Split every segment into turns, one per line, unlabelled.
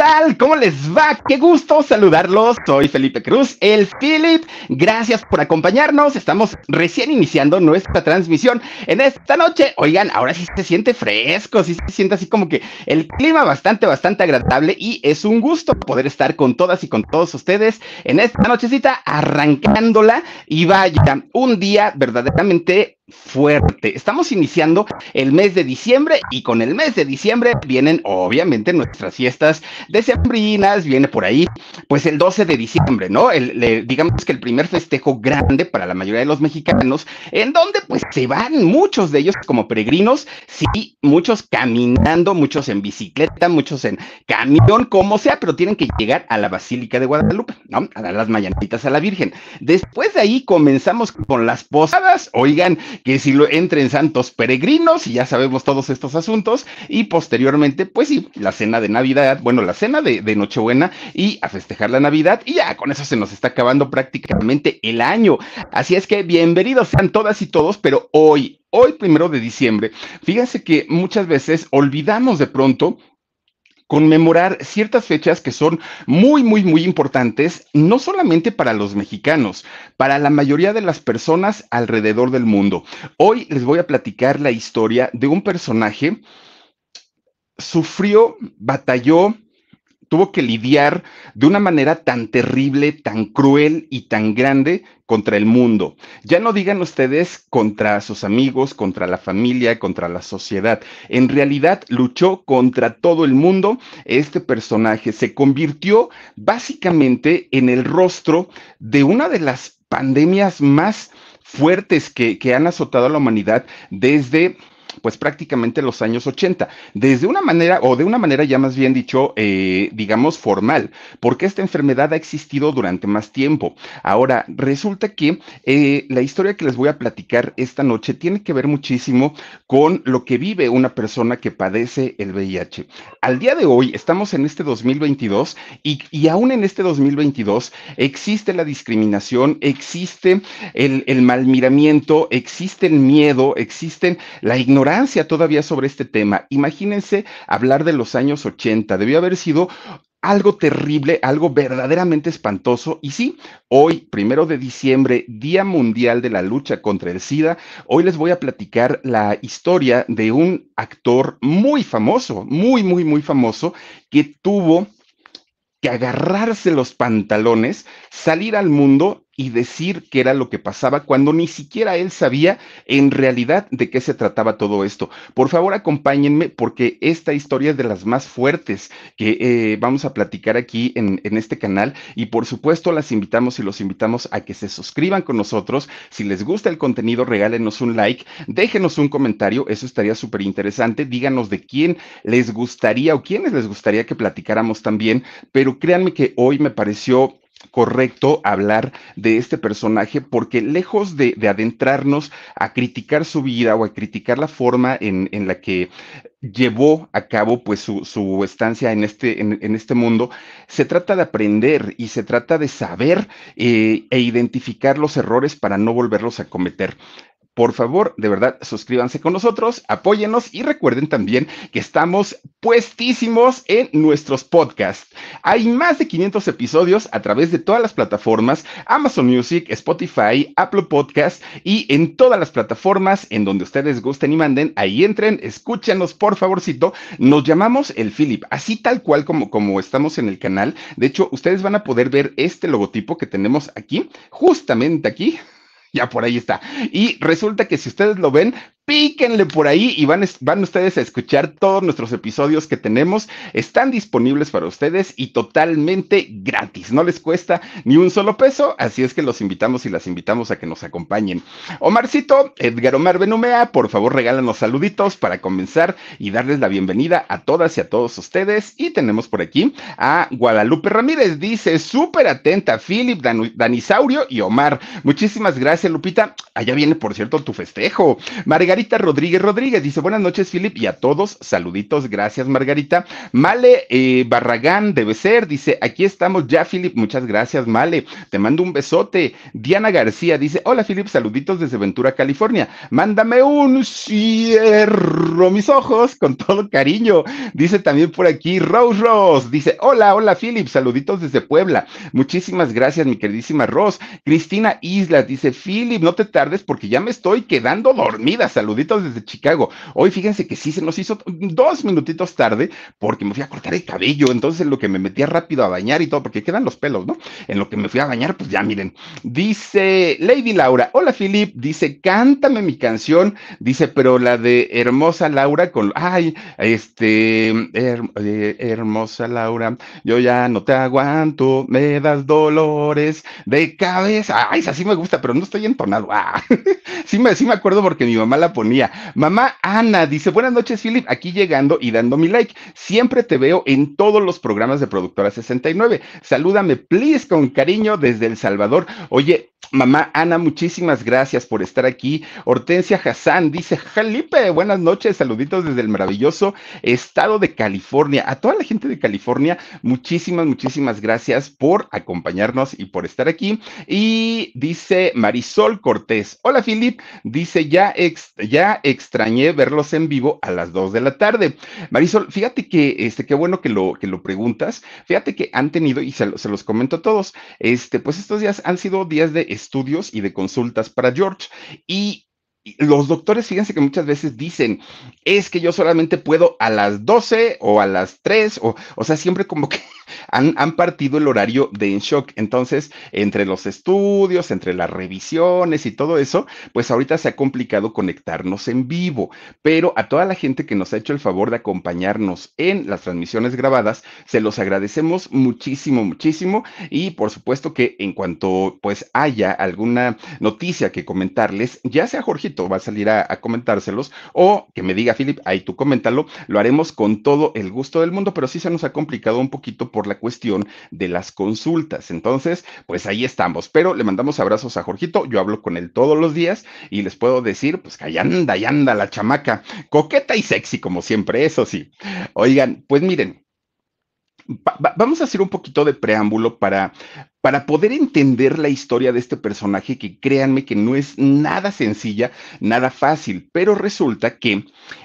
tal? ¿Cómo les va? Qué gusto saludarlos. Soy Felipe Cruz, el Philip. Gracias por acompañarnos. Estamos recién iniciando nuestra transmisión en esta noche. Oigan, ahora sí se siente fresco, sí se siente así como que el clima bastante, bastante agradable y es un gusto poder estar con todas y con todos ustedes en esta nochecita arrancándola y vaya, un día verdaderamente fuerte. Estamos iniciando el mes de diciembre y con el mes de diciembre vienen obviamente nuestras fiestas decembrinas, viene por ahí pues el 12 de diciembre, ¿no? El, digamos que el primer festejo grande para la mayoría de los mexicanos, en donde pues se van muchos de ellos como peregrinos, sí, muchos caminando, muchos en bicicleta, muchos en camión, como sea, pero tienen que llegar a la Basílica de Guadalupe, ¿no? A dar las mañanitas a la Virgen. Después de ahí comenzamos con las posadas, oigan, que si lo entren santos peregrinos, y ya sabemos todos estos asuntos, y posteriormente, pues sí, la cena de Navidad, bueno, la cena de, de Nochebuena y a festejar la Navidad, y ya con eso se nos está acabando prácticamente el año. Así es que bienvenidos sean todas y todos, pero hoy, hoy primero de diciembre, fíjense que muchas veces olvidamos de pronto conmemorar ciertas fechas que son muy, muy, muy importantes, no solamente para los mexicanos, para la mayoría de las personas alrededor del mundo. Hoy les voy a platicar la historia de un personaje, sufrió, batalló, tuvo que lidiar de una manera tan terrible, tan cruel y tan grande contra el mundo. Ya no digan ustedes contra sus amigos, contra la familia, contra la sociedad. En realidad luchó contra todo el mundo. Este personaje se convirtió básicamente en el rostro de una de las pandemias más fuertes que, que han azotado a la humanidad desde pues prácticamente los años 80, desde una manera, o de una manera ya más bien dicho, eh, digamos formal, porque esta enfermedad ha existido durante más tiempo. Ahora, resulta que eh, la historia que les voy a platicar esta noche tiene que ver muchísimo con lo que vive una persona que padece el VIH. Al día de hoy, estamos en este 2022 y, y aún en este 2022 existe la discriminación, existe el, el malmiramiento, existe el miedo, existen la ignorancia todavía sobre este tema. Imagínense hablar de los años 80, debió haber sido algo terrible, algo verdaderamente espantoso. Y sí, hoy, primero de diciembre, Día Mundial de la Lucha contra el SIDA, hoy les voy a platicar la historia de un actor muy famoso, muy, muy, muy famoso, que tuvo que agarrarse los pantalones, salir al mundo y decir qué era lo que pasaba cuando ni siquiera él sabía en realidad de qué se trataba todo esto. Por favor, acompáñenme porque esta historia es de las más fuertes que eh, vamos a platicar aquí en, en este canal y por supuesto las invitamos y los invitamos a que se suscriban con nosotros. Si les gusta el contenido, regálenos un like, déjenos un comentario, eso estaría súper interesante. Díganos de quién les gustaría o quiénes les gustaría que platicáramos también, pero créanme que hoy me pareció correcto hablar de este personaje porque lejos de, adentrarnos a criticar su vida o a criticar la forma en, la que llevó a cabo pues su, estancia en este, en, este mundo, se trata de aprender y se trata de saber eh, e identificar los errores para no volverlos a cometer por favor, de verdad, suscríbanse con nosotros, apóyenos y recuerden también que estamos puestísimos en nuestros podcasts. Hay más de 500 episodios a través de todas las plataformas, Amazon Music, Spotify, Apple Podcasts y en todas las plataformas en donde ustedes gusten y manden, ahí entren, escúchenos por favorcito. Nos llamamos el Philip, así tal cual como, como estamos en el canal. De hecho, ustedes van a poder ver este logotipo que tenemos aquí, justamente aquí ya por ahí está. Y resulta que si ustedes lo ven, píquenle por ahí y van, van ustedes a escuchar todos nuestros episodios que tenemos. Están disponibles para ustedes y totalmente gratis. No les cuesta ni un solo peso, así es que los invitamos y las invitamos a que nos acompañen. Omarcito, Edgar Omar Benumea, por favor regálanos saluditos para comenzar y darles la bienvenida a todas y a todos ustedes. Y tenemos por aquí a Guadalupe Ramírez, dice, súper atenta, Philip, Danisaurio y Omar. Muchísimas gracias, Lupita. Allá viene, por cierto, tu festejo. Margarita Margarita Rodríguez Rodríguez dice, buenas noches, Philip, y a todos, saluditos, gracias, Margarita. Male eh, Barragán, debe ser, dice, aquí estamos ya, Philip, muchas gracias, Male, te mando un besote. Diana García dice, hola, Philip, saluditos desde Ventura, California. Mándame un cierro mis ojos con todo cariño. Dice también por aquí Rose Rose, dice, hola, hola, Philip, saluditos desde Puebla. Muchísimas gracias, mi queridísima Rose. Cristina Islas dice, Philip, no te tardes porque ya me estoy quedando dormida. Saluditos desde Chicago. Hoy fíjense que sí se nos hizo dos minutitos tarde porque me fui a cortar el cabello. Entonces, en lo que me metía rápido a bañar y todo, porque quedan los pelos, ¿no? En lo que me fui a bañar, pues ya miren. Dice Lady Laura, hola Philip, dice, cántame mi canción. Dice, pero la de Hermosa Laura con, ay, este, hermosa Laura, yo ya no te aguanto, me das dolores de cabeza. Ay, así me gusta, pero no estoy entonado. Ah, sí, me, sí me acuerdo porque mi mamá la ponía. Mamá Ana dice, buenas noches, Philip, aquí llegando y dando mi like. Siempre te veo en todos los programas de Productora 69. Salúdame, please, con cariño desde El Salvador. Oye, Mamá Ana, muchísimas gracias por estar aquí. Hortensia Hassan dice, Jalipe, buenas noches, saluditos desde el maravilloso estado de California. A toda la gente de California, muchísimas, muchísimas gracias por acompañarnos y por estar aquí. Y dice Marisol Cortés, hola Filip, dice, ya, ya extrañé verlos en vivo a las 2 de la tarde. Marisol, fíjate que, este, qué bueno que lo, que lo preguntas. Fíjate que han tenido, y se, se los comento a todos, este, pues estos días han sido días de estudios y de consultas para George. Y los doctores, fíjense que muchas veces dicen, es que yo solamente puedo a las 12 o a las 3, o, o sea, siempre como que han, partido el horario de en shock. Entonces, entre los estudios, entre las revisiones y todo eso, pues ahorita se ha complicado conectarnos en vivo. Pero a toda la gente que nos ha hecho el favor de acompañarnos en las transmisiones grabadas, se los agradecemos muchísimo, muchísimo. Y por supuesto que en cuanto pues haya alguna noticia que comentarles, ya sea Jorge va a salir a, comentárselos, o que me diga, Philip, ahí tú coméntalo, lo haremos con todo el gusto del mundo, pero sí se nos ha complicado un poquito por la cuestión de las consultas. Entonces, pues ahí estamos, pero le mandamos abrazos a Jorgito, yo hablo con él todos los días y les puedo decir, pues que ahí anda, ahí anda la chamaca, coqueta y sexy como siempre, eso sí. Oigan, pues miren, vamos a hacer un poquito de preámbulo para, para poder entender la historia de este personaje que créanme que no es nada sencilla, nada fácil, pero resulta que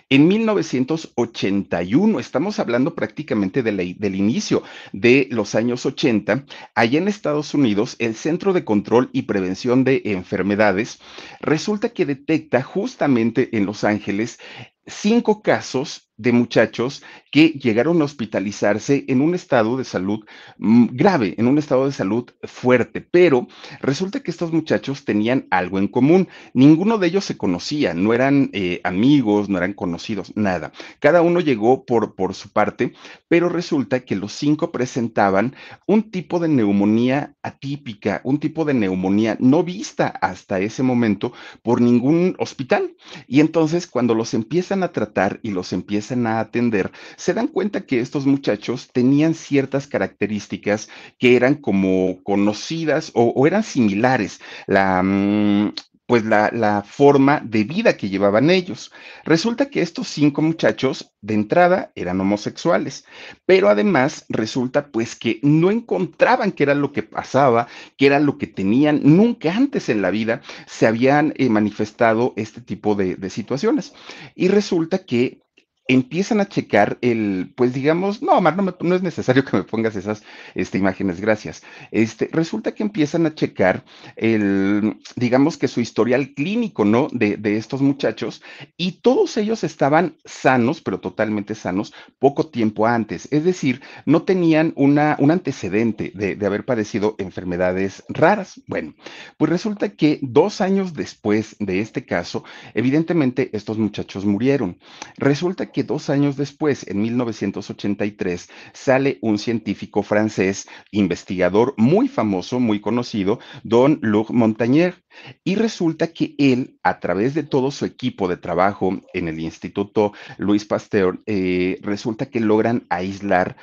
en 1981, estamos hablando prácticamente del inicio de los años 80, allá en Estados Unidos, el Centro de Control y Prevención de Enfermedades resulta que detecta justamente en Los Ángeles cinco casos de muchachos que llegaron a hospitalizarse en un estado de salud mm, grave, en un estado de salud fuerte, pero resulta que estos muchachos tenían algo en común. Ninguno de ellos se conocía, no eran eh, amigos, no eran conocidos, nada. Cada uno llegó por, por su parte, pero resulta que los cinco presentaban un tipo de neumonía atípica, un tipo de neumonía no vista hasta ese momento por ningún hospital. Y entonces cuando los empiezan a tratar y los empiezan a atender, se dan cuenta que estos muchachos tenían ciertas características que eran como conocidas o, eran similares. La, mm, pues la, la, forma de vida que llevaban ellos. Resulta que estos cinco muchachos de entrada eran homosexuales, pero además resulta pues que no encontraban qué era lo que pasaba, qué era lo que tenían, nunca antes en la vida se habían eh, manifestado este tipo de, de situaciones. Y resulta que empiezan a checar el, pues digamos, no, Omar, no, no es necesario que me pongas esas este, imágenes, gracias. Este, resulta que empiezan a checar el, digamos que su historial clínico, ¿no? De, de estos muchachos y todos ellos estaban sanos, pero totalmente sanos, poco tiempo antes. Es decir, no tenían una, un antecedente de, de haber padecido enfermedades raras. Bueno, pues resulta que dos años después de este caso, evidentemente estos muchachos murieron. Resulta que dos años después, en 1983, sale un científico francés, investigador muy famoso, muy conocido, don Luc Montagnier. Y resulta que él, a través de todo su equipo de trabajo en el Instituto Louis Pasteur, eh, resulta que logran aislar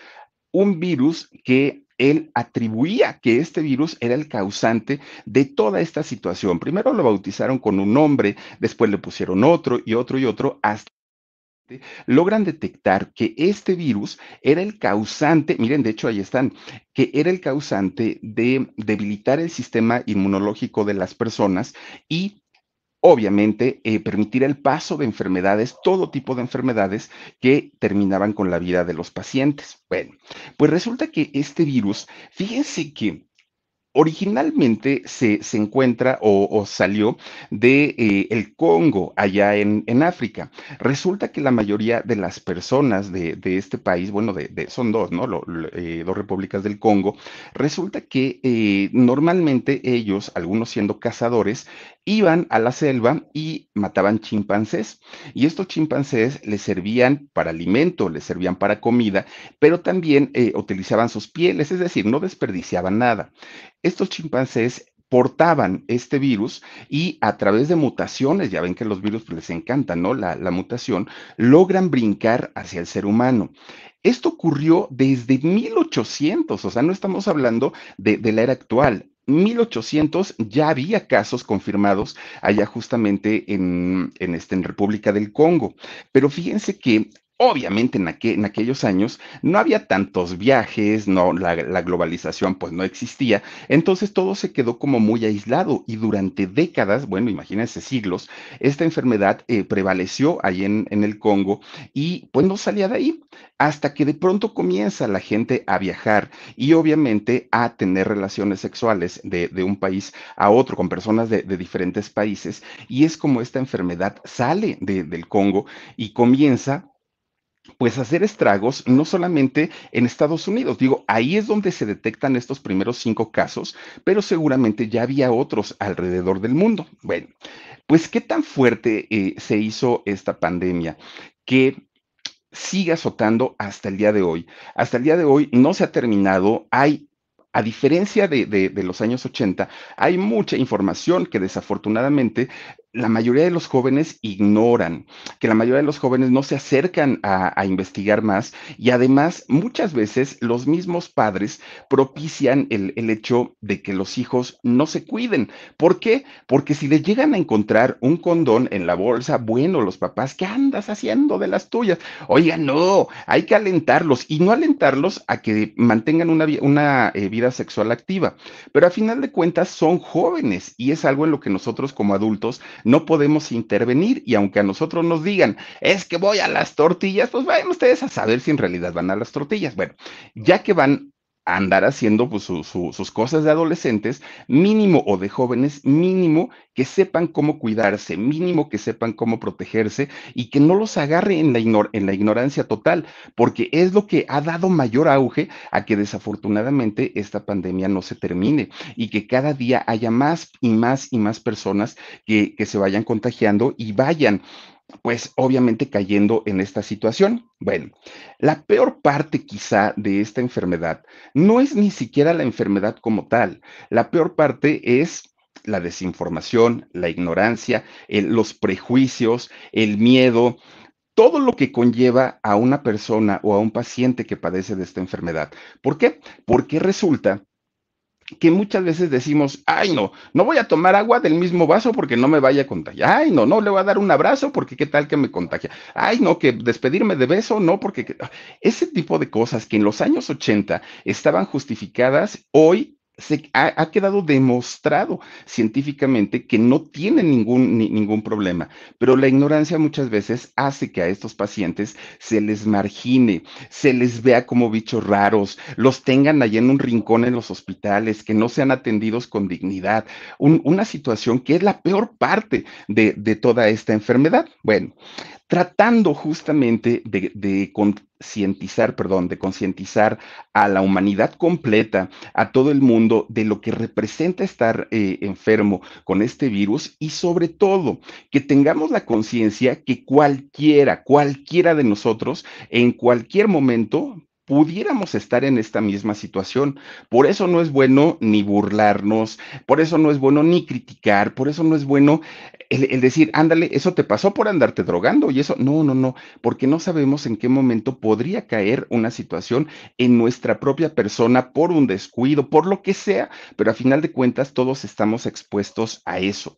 un virus que él atribuía que este virus era el causante de toda esta situación. Primero lo bautizaron con un nombre, después le pusieron otro y otro y otro, hasta logran detectar que este virus era el causante, miren, de hecho ahí están, que era el causante de debilitar el sistema inmunológico de las personas y obviamente, eh, permitir el paso de enfermedades, todo tipo de enfermedades que terminaban con la vida de los pacientes. Bueno, pues resulta que este virus, fíjense que Originalmente se, encuentra o, salió de eh, el Congo, allá en, África. Resulta que la mayoría de las personas de, este país, bueno, de, son dos, ¿no? Eh, dos repúblicas del Congo, resulta que eh, normalmente ellos, algunos siendo cazadores, iban a la selva y mataban chimpancés. Y estos chimpancés les servían para alimento, les servían para comida, pero también utilizaban sus pieles, es decir, no desperdiciaban nada estos chimpancés portaban este virus y a través de mutaciones, ya ven que los virus pues, les encanta, ¿no? La, mutación, logran brincar hacia el ser humano. Esto ocurrió desde 1800, o sea, no estamos hablando de, de la era actual. 1800 ya había casos confirmados allá justamente en, en, este, en República del Congo. Pero fíjense que Obviamente en, aquellos años no había tantos viajes, no, la, globalización pues no existía, entonces todo se quedó como muy aislado y durante décadas, bueno, imagínense siglos, esta enfermedad eh, prevaleció ahí en, el Congo y pues no salía de ahí hasta que de pronto comienza la gente a viajar y obviamente a tener relaciones sexuales de, un país a otro con personas de, diferentes países. Y es como esta enfermedad sale del Congo y comienza pues hacer estragos no solamente en Estados Unidos, digo, ahí es donde se detectan estos primeros cinco casos, pero seguramente ya había otros alrededor del mundo. Bueno, pues qué tan fuerte eh, se hizo esta pandemia que sigue azotando hasta el día de hoy. Hasta el día de hoy no se ha terminado, hay a diferencia de, de, los años 80, hay mucha información que desafortunadamente la mayoría de los jóvenes ignoran, que la mayoría de los jóvenes no se acercan a, investigar más y además muchas veces los mismos padres propician el, el, hecho de que los hijos no se cuiden. ¿Por qué? Porque si les llegan a encontrar un condón en la bolsa, bueno, los papás, ¿qué andas haciendo de las tuyas? Oiga, no, hay que alentarlos y no alentarlos a que mantengan una, eh, vida sexual activa. Pero a final de cuentas son jóvenes y es algo en lo que nosotros como adultos no podemos intervenir y aunque a nosotros nos digan, es que voy a las tortillas, pues vayan ustedes a saber si en realidad van a las tortillas. Bueno, ya que van andar haciendo pues, sus cosas de adolescentes, mínimo o de jóvenes, mínimo que sepan cómo cuidarse, mínimo que sepan cómo protegerse y que no los agarre en la, en la ignorancia total, porque es lo que ha dado mayor auge a que desafortunadamente esta pandemia no se termine y que cada día haya más y más y más personas que, que se vayan contagiando y vayan pues obviamente cayendo en esta situación. Bueno, la peor parte quizá de esta enfermedad no es ni siquiera la enfermedad como tal, la peor parte es la desinformación, la ignorancia, los prejuicios, el miedo, todo lo que conlleva a una persona o a un paciente que padece de esta enfermedad. ¿Por qué? Porque resulta que muchas veces decimos, ay no, no voy a tomar agua del mismo vaso porque no me vaya a contagiar, ay no, no le voy a dar un abrazo porque qué tal que me contagia, ay no, que despedirme de beso, no, porque ese tipo de cosas que en los años 80 estaban justificadas, hoy se ha, quedado demostrado científicamente que no tiene ningún, ningún problema, pero la ignorancia muchas veces hace que a estos pacientes se les margine, se les vea como bichos raros, los tengan allí en un rincón en los hospitales, que no sean atendidos con dignidad, una situación que es la peor parte de, de toda esta enfermedad. Bueno, tratando justamente de, concientizar, perdón, de concientizar a la humanidad completa, a todo el mundo, de lo que representa estar eh, enfermo con este virus y sobre todo que tengamos la conciencia que cualquiera, cualquiera de nosotros, en cualquier momento pudiéramos estar en esta misma situación. Por eso no es bueno ni burlarnos, por eso no es bueno ni criticar, por eso no es bueno el, decir, ándale, eso te pasó por andarte drogando y eso, no, no, no, porque no sabemos en qué momento podría caer una situación en nuestra propia persona por un descuido, por lo que sea, pero a final de cuentas todos estamos expuestos a eso.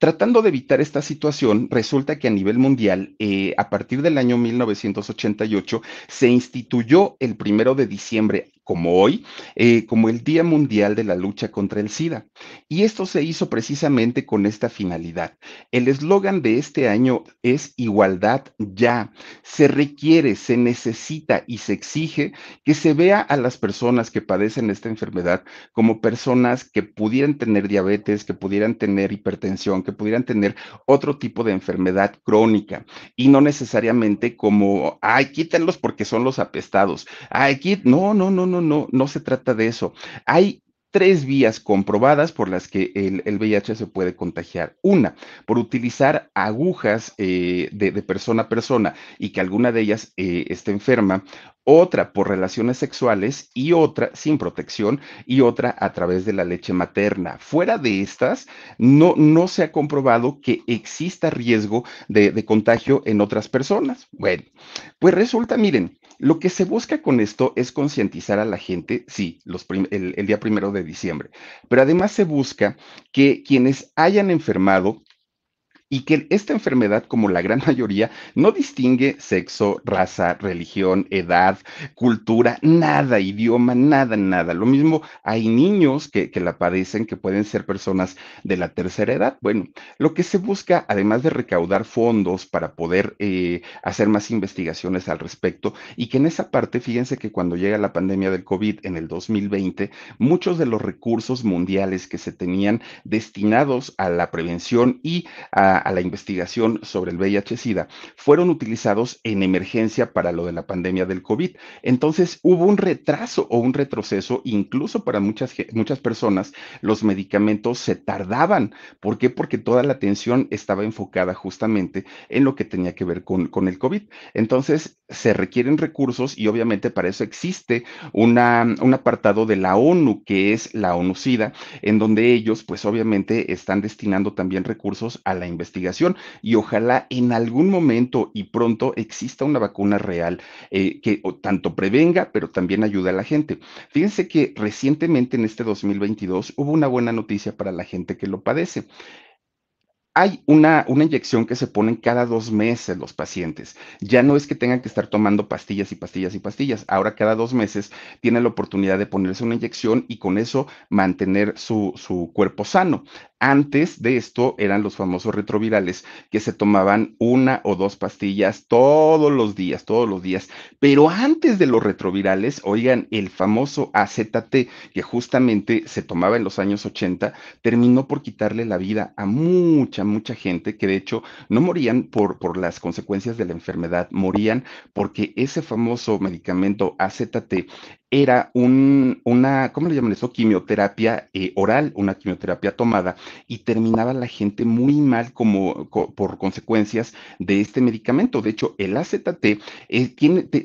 Tratando de evitar esta situación, resulta que a nivel mundial, eh, a partir del año 1988, se instituyó el primero de diciembre como hoy, eh, como el Día Mundial de la Lucha contra el SIDA. Y esto se hizo precisamente con esta finalidad. El eslogan de este año es igualdad ya. Se requiere, se necesita y se exige que se vea a las personas que padecen esta enfermedad como personas que pudieran tener diabetes, que pudieran tener hipertensión, que pudieran tener otro tipo de enfermedad crónica y no necesariamente como, ay, quítenlos porque son los apestados. Ay, no, no, no, no no, no se trata de eso. Hay tres vías comprobadas por las que el, el, VIH se puede contagiar. Una, por utilizar agujas eh, de, de, persona a persona y que alguna de ellas eh, esté enferma otra por relaciones sexuales y otra sin protección y otra a través de la leche materna. Fuera de estas, no, no se ha comprobado que exista riesgo de, de contagio en otras personas. Bueno, pues resulta, miren, lo que se busca con esto es concientizar a la gente, sí, los el, el día primero de diciembre, pero además se busca que quienes hayan enfermado y que esta enfermedad, como la gran mayoría, no distingue sexo, raza, religión, edad, cultura, nada, idioma, nada, nada. Lo mismo hay niños que, que, la padecen, que pueden ser personas de la tercera edad. Bueno, lo que se busca, además de recaudar fondos para poder eh, hacer más investigaciones al respecto, y que en esa parte, fíjense que cuando llega la pandemia del COVID en el 2020, muchos de los recursos mundiales que se tenían destinados a la prevención y a a la investigación sobre el VIH-Sida fueron utilizados en emergencia para lo de la pandemia del COVID. Entonces hubo un retraso o un retroceso, incluso para muchas, muchas personas, los medicamentos se tardaban. ¿Por qué? Porque toda la atención estaba enfocada justamente en lo que tenía que ver con, con el COVID. Entonces se requieren recursos y obviamente para eso existe una, un apartado de la ONU, que es la ONU-SIDA, en donde ellos pues obviamente están destinando también recursos a la investigación investigación y ojalá en algún momento y pronto exista una vacuna real eh, que tanto prevenga, pero también ayude a la gente. Fíjense que recientemente en este 2022 hubo una buena noticia para la gente que lo padece. Hay una, una, inyección que se ponen cada dos meses los pacientes. Ya no es que tengan que estar tomando pastillas y pastillas y pastillas. Ahora cada dos meses tienen la oportunidad de ponerse una inyección y con eso mantener su, su cuerpo sano. Antes de esto eran los famosos retrovirales que se tomaban una o dos pastillas todos los días, todos los días. Pero antes de los retrovirales, oigan, el famoso AZT que justamente se tomaba en los años 80, terminó por quitarle la vida a mucha, mucha gente que de hecho no morían por, por las consecuencias de la enfermedad, morían porque ese famoso medicamento AZT era un, una, ¿cómo le llaman eso? Quimioterapia eh, oral, una quimioterapia tomada, y terminaba la gente muy mal como co, por consecuencias de este medicamento. De hecho, el AZT eh,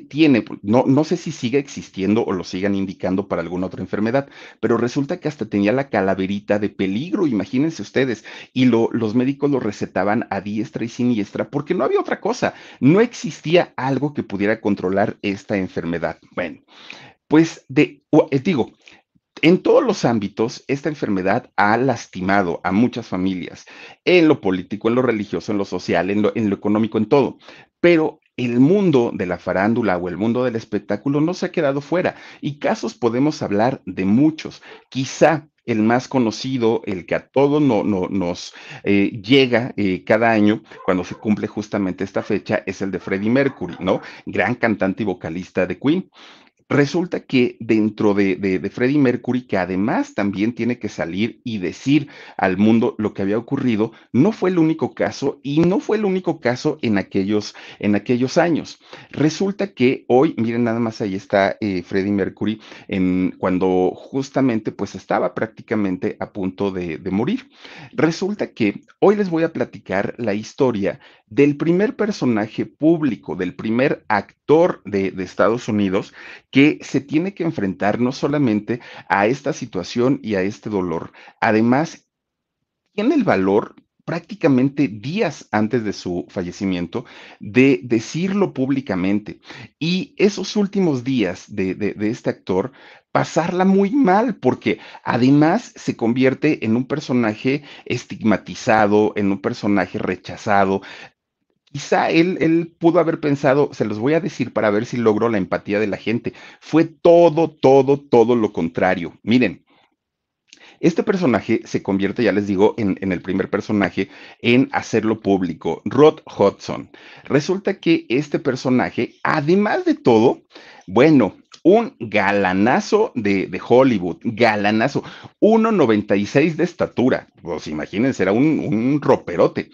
tiene, no, no sé si sigue existiendo o lo sigan indicando para alguna otra enfermedad, pero resulta que hasta tenía la calaverita de peligro, imagínense ustedes, y lo, los médicos lo recetaban a diestra y siniestra porque no había otra cosa, no existía algo que pudiera controlar esta enfermedad. Bueno. Pues de, eh, digo, en todos los ámbitos, esta enfermedad ha lastimado a muchas familias, en lo político, en lo religioso, en lo social, en lo, en lo económico, en todo. Pero el mundo de la farándula o el mundo del espectáculo no se ha quedado fuera y casos podemos hablar de muchos. Quizá el más conocido, el que a todos no, no, nos eh, llega eh, cada año cuando se cumple justamente esta fecha, es el de Freddie Mercury, ¿no? Gran cantante y vocalista de Queen Resulta que dentro de, de, Freddie Mercury, que además también tiene que salir y decir al mundo lo que había ocurrido, no fue el único caso y no fue el único caso en aquellos, en aquellos años. Resulta que hoy, miren nada más, ahí está eh, Freddie Mercury, en, cuando justamente pues estaba prácticamente a punto de, de morir. Resulta que hoy les voy a platicar la historia del primer personaje público, del primer actor de, de Estados Unidos que se tiene que enfrentar no solamente a esta situación y a este dolor, además tiene el valor prácticamente días antes de su fallecimiento, de decirlo públicamente. Y esos últimos días de, de, este actor, pasarla muy mal, porque además se convierte en un personaje estigmatizado, en un personaje rechazado, Quizá él, pudo haber pensado, se los voy a decir para ver si logro la empatía de la gente. Fue todo, todo, todo lo contrario. Miren, este personaje se convierte, ya les digo, en, en, el primer personaje en hacerlo público, Rod Hudson. Resulta que este personaje, además de todo, bueno, un galanazo de, de Hollywood, galanazo, 1,96 de estatura, pues imagínense, era un, un roperote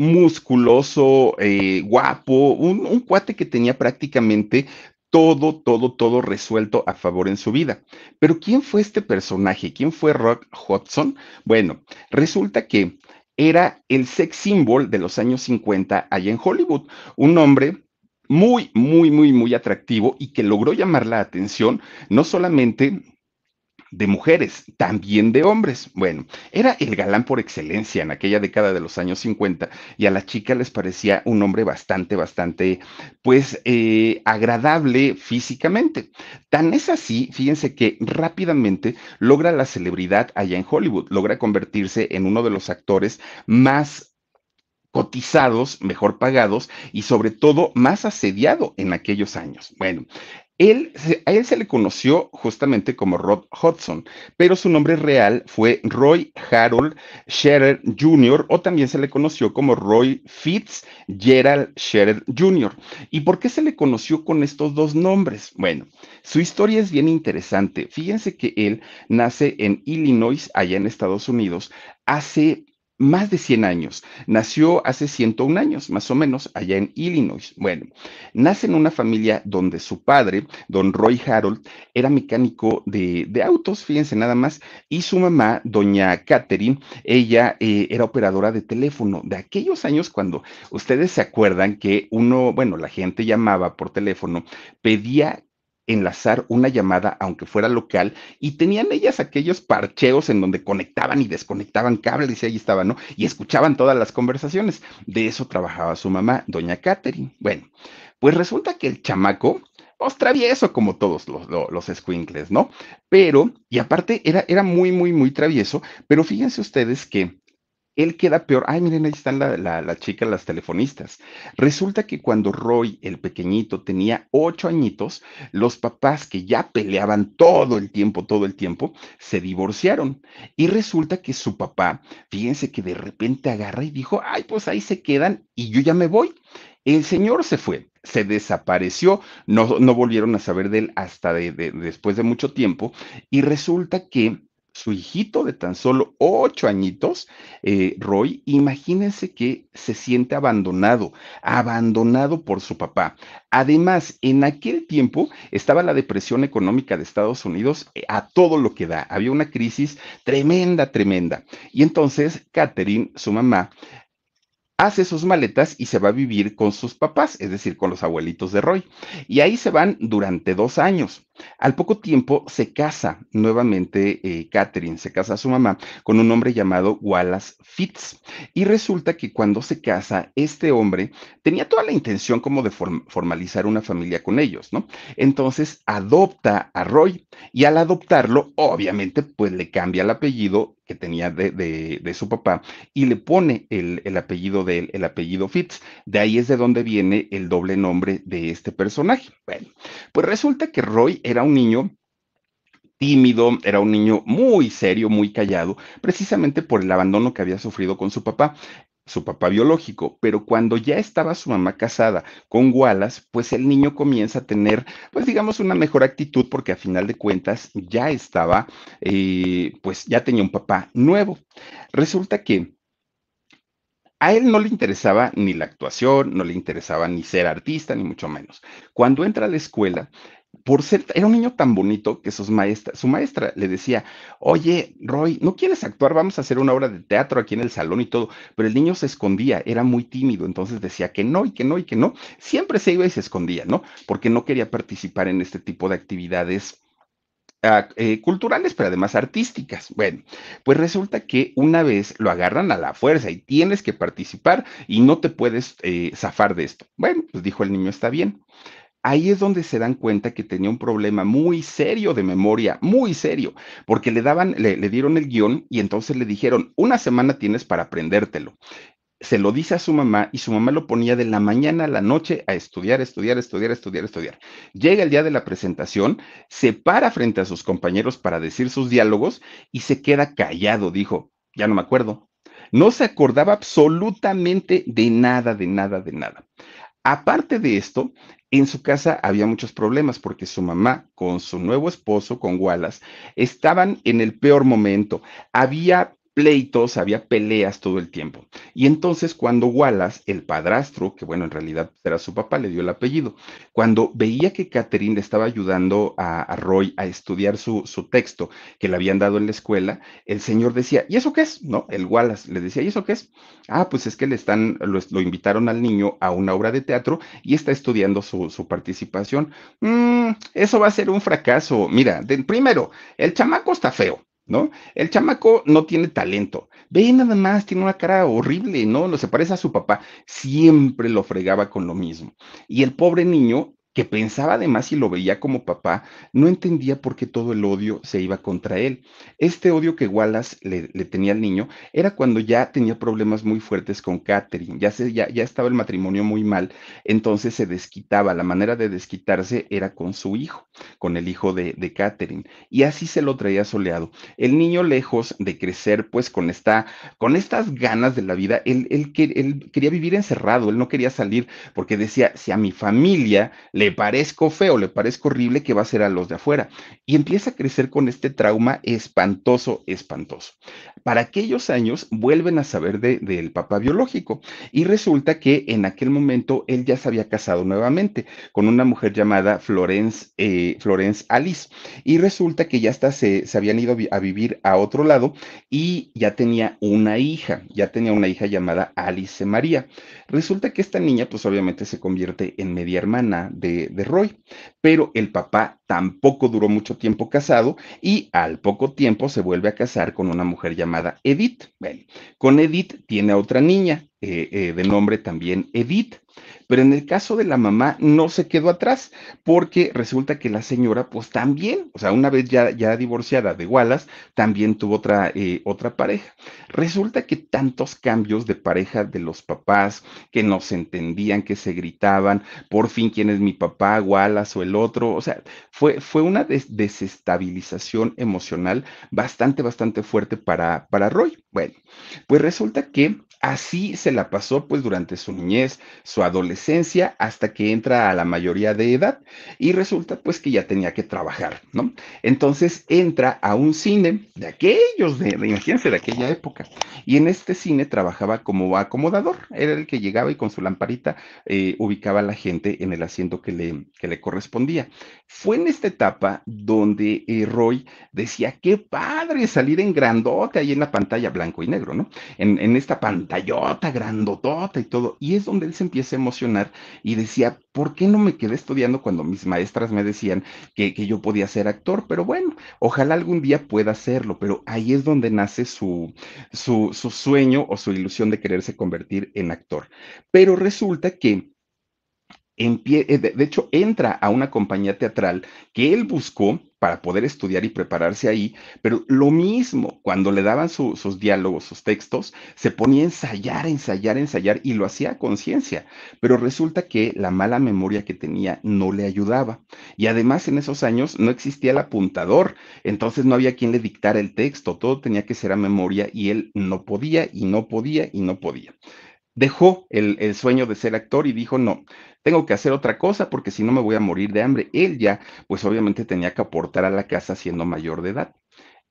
musculoso, eh, guapo, un, un cuate que tenía prácticamente todo, todo, todo resuelto a favor en su vida. Pero ¿quién fue este personaje? ¿Quién fue Rock Hudson? Bueno, resulta que era el sex symbol de los años 50 allá en Hollywood, un hombre muy, muy, muy, muy atractivo y que logró llamar la atención no solamente de mujeres, también de hombres. Bueno, era el galán por excelencia en aquella década de los años 50 y a las chicas les parecía un hombre bastante, bastante, pues, eh, agradable físicamente. Tan es así, fíjense que rápidamente logra la celebridad allá en Hollywood, logra convertirse en uno de los actores más cotizados, mejor pagados y sobre todo más asediado en aquellos años. Bueno, él, a él se le conoció justamente como Rod Hudson, pero su nombre real fue Roy Harold Scherer Jr. o también se le conoció como Roy Fitzgerald Scherer Jr. ¿Y por qué se le conoció con estos dos nombres? Bueno, su historia es bien interesante. Fíjense que él nace en Illinois, allá en Estados Unidos, hace más de 100 años. Nació hace 101 años, más o menos, allá en Illinois. Bueno, nace en una familia donde su padre, don Roy Harold, era mecánico de, de autos, fíjense nada más, y su mamá, doña Catherine, ella eh, era operadora de teléfono. De aquellos años cuando ustedes se acuerdan que uno, bueno, la gente llamaba por teléfono, pedía enlazar una llamada, aunque fuera local, y tenían ellas aquellos parcheos en donde conectaban y desconectaban cables y ahí estaban, ¿no? Y escuchaban todas las conversaciones. De eso trabajaba su mamá, doña Catherine. Bueno, pues resulta que el chamaco, pues travieso como todos los, los, los ¿no? Pero, y aparte era, era muy, muy, muy travieso, pero fíjense ustedes que él queda peor. Ay, miren, ahí están la, la, la, chica, las telefonistas. Resulta que cuando Roy, el pequeñito, tenía ocho añitos, los papás que ya peleaban todo el tiempo, todo el tiempo, se divorciaron. Y resulta que su papá, fíjense que de repente agarra y dijo, ay, pues ahí se quedan y yo ya me voy. El señor se fue, se desapareció, no, no volvieron a saber de él hasta de, de, después de mucho tiempo. Y resulta que su hijito de tan solo ocho añitos, eh, Roy, imagínense que se siente abandonado, abandonado por su papá. Además, en aquel tiempo estaba la depresión económica de Estados Unidos eh, a todo lo que da. Había una crisis tremenda, tremenda. Y entonces, Catherine, su mamá, hace sus maletas y se va a vivir con sus papás, es decir, con los abuelitos de Roy. Y ahí se van durante dos años. Al poco tiempo se casa nuevamente eh, Catherine, se casa a su mamá con un hombre llamado Wallace Fitz. Y resulta que cuando se casa, este hombre tenía toda la intención como de form formalizar una familia con ellos, ¿no? Entonces adopta a Roy y al adoptarlo, obviamente, pues le cambia el apellido que tenía de su papá y le pone el, el apellido de él, el apellido Fitz. De ahí es de donde viene el doble nombre de este personaje. Bueno, pues resulta que Roy era un niño tímido, era un niño muy serio, muy callado, precisamente por el abandono que había sufrido con su papá. su papá biológico, pero cuando ya estaba su mamá casada con Wallace, pues el niño comienza a tener, pues digamos, una mejor actitud porque a final de cuentas ya estaba, eh, pues ya tenía un papá nuevo. Resulta que a él no le interesaba ni la actuación, no le interesaba ni ser artista, ni mucho menos. Cuando entra a la escuela, por ser, era un niño tan bonito que sus su maestra le decía, oye, Roy, ¿no quieres actuar? Vamos a hacer una obra de teatro aquí en el salón y todo. Pero el niño se escondía, era muy tímido, entonces decía que no y que no y que no. Siempre se iba y se escondía, ¿no? Porque no quería participar en este tipo de actividades ah, eh, culturales, pero además artísticas. Bueno, pues resulta que una vez lo agarran a la fuerza y tienes que participar y no te puedes eh, zafar de esto. Bueno, pues dijo el niño, está bien. Ahí es donde se dan cuenta que tenía un problema muy serio de memoria, muy serio, porque le daban, le, dieron el guion y entonces le dijeron, una semana tienes para aprendértelo se lo dice a su mamá y su mamá lo ponía de la mañana a la noche a estudiar, estudiar, estudiar, estudiar, estudiar. Llega el día de la presentación, se para frente a sus compañeros para decir sus diálogos y se queda callado, dijo, ya no me acuerdo. No se acordaba absolutamente de nada, de nada, de nada. Aparte de esto, en su casa había muchos problemas porque su mamá con su nuevo esposo, con Wallace, estaban en el peor momento. Había pleitos, había peleas todo el tiempo. Y entonces cuando Wallace, el padrastro, que bueno, en realidad era su papá, le dio el apellido, cuando veía que Catherine le estaba ayudando a, Roy a estudiar su, su, texto que le habían dado en la escuela, el señor decía, ¿y eso qué es? ¿No? El Wallace le decía, ¿y eso qué es? Ah, pues es que le están, lo, invitaron al niño a una obra de teatro y está estudiando su, su participación. Mm, eso va a ser un fracaso. Mira, primero, el chamaco está feo. ¿No? El chamaco no tiene talento. Ve nada más, tiene una cara horrible, ¿no? No se parece a su papá. Siempre lo fregaba con lo mismo. Y el pobre niño que pensaba además y lo veía como papá, no entendía por qué todo el odio se iba contra él. Este odio que Wallace le, tenía al niño era cuando ya tenía problemas muy fuertes con Catherine, ya, se, ya, ya estaba el matrimonio muy mal, entonces se desquitaba. La manera de desquitarse era con su hijo, con el hijo de, de Catherine, y así se lo traía soleado. El niño, lejos de crecer, pues con, esta, con estas ganas de la vida, él, él, él quería vivir encerrado, él no quería salir, porque decía, si a mi familia le parezco feo, le parezco horrible, que va a ser a los de afuera? Y empieza a crecer con este trauma espantoso, espantoso. Para aquellos años vuelven a saber del papá biológico y resulta que en aquel momento él ya se había casado nuevamente con una mujer llamada Florence, eh, Florence Alice y resulta que ya hasta se, se habían ido a vivir a otro lado y ya tenía una hija, ya tenía una hija llamada Alice María. Resulta que esta niña pues obviamente se convierte en media hermana de de, Roy, pero el papá tampoco duró mucho tiempo casado y al poco tiempo se vuelve a casar con una mujer llamada Edith. con Edith tiene a otra niña eh, eh, de nombre también Edith. Pero en el caso de la mamá no se quedó atrás, porque resulta que la señora, pues también, o sea, una vez ya, ya divorciada de Wallace, también tuvo otra, eh, otra pareja. Resulta que tantos cambios de pareja de los papás, que no se entendían, que se gritaban, por fin quién es mi papá, Wallace o el otro, o sea, fue, fue una desestabilización emocional bastante, bastante fuerte para, para Roy. Bueno, pues resulta que así se la pasó pues durante su niñez, su adolescencia, hasta que entra a la mayoría de edad y resulta pues que ya tenía que trabajar, ¿no? Entonces entra a un cine de aquellos, de, imagínense, de aquella época, y en este cine trabajaba como acomodador, era el que llegaba y con su lamparita eh, ubicaba a la gente en el asiento que le, que le correspondía. Fue en esta etapa donde eh, Roy decía, qué padre salir en grandote ahí en la pantalla, blanco y negro, ¿no? En, en esta pantallota, grandotota y todo, y es donde él se empieza a emocionar y decía, ¿por qué no me quedé estudiando cuando mis maestras me decían que, yo podía ser actor? Pero bueno, ojalá algún día pueda hacerlo, pero ahí es donde nace su, su, su sueño o su ilusión de quererse convertir en actor. Pero resulta que de hecho, entra a una compañía teatral que él buscó para poder estudiar y prepararse ahí, pero lo mismo, cuando le daban sus diálogos, sus textos, se ponía a ensayar, ensayar, ensayar y lo hacía a conciencia, pero resulta que la mala memoria que tenía no le ayudaba. Y además en esos años no existía el apuntador, entonces no había quien le dictara el texto, todo tenía que ser a memoria y él no podía y no podía y no podía dejó el, el, sueño de ser actor y dijo, no, tengo que hacer otra cosa porque si no me voy a morir de hambre. Él ya, pues obviamente tenía que aportar a la casa siendo mayor de edad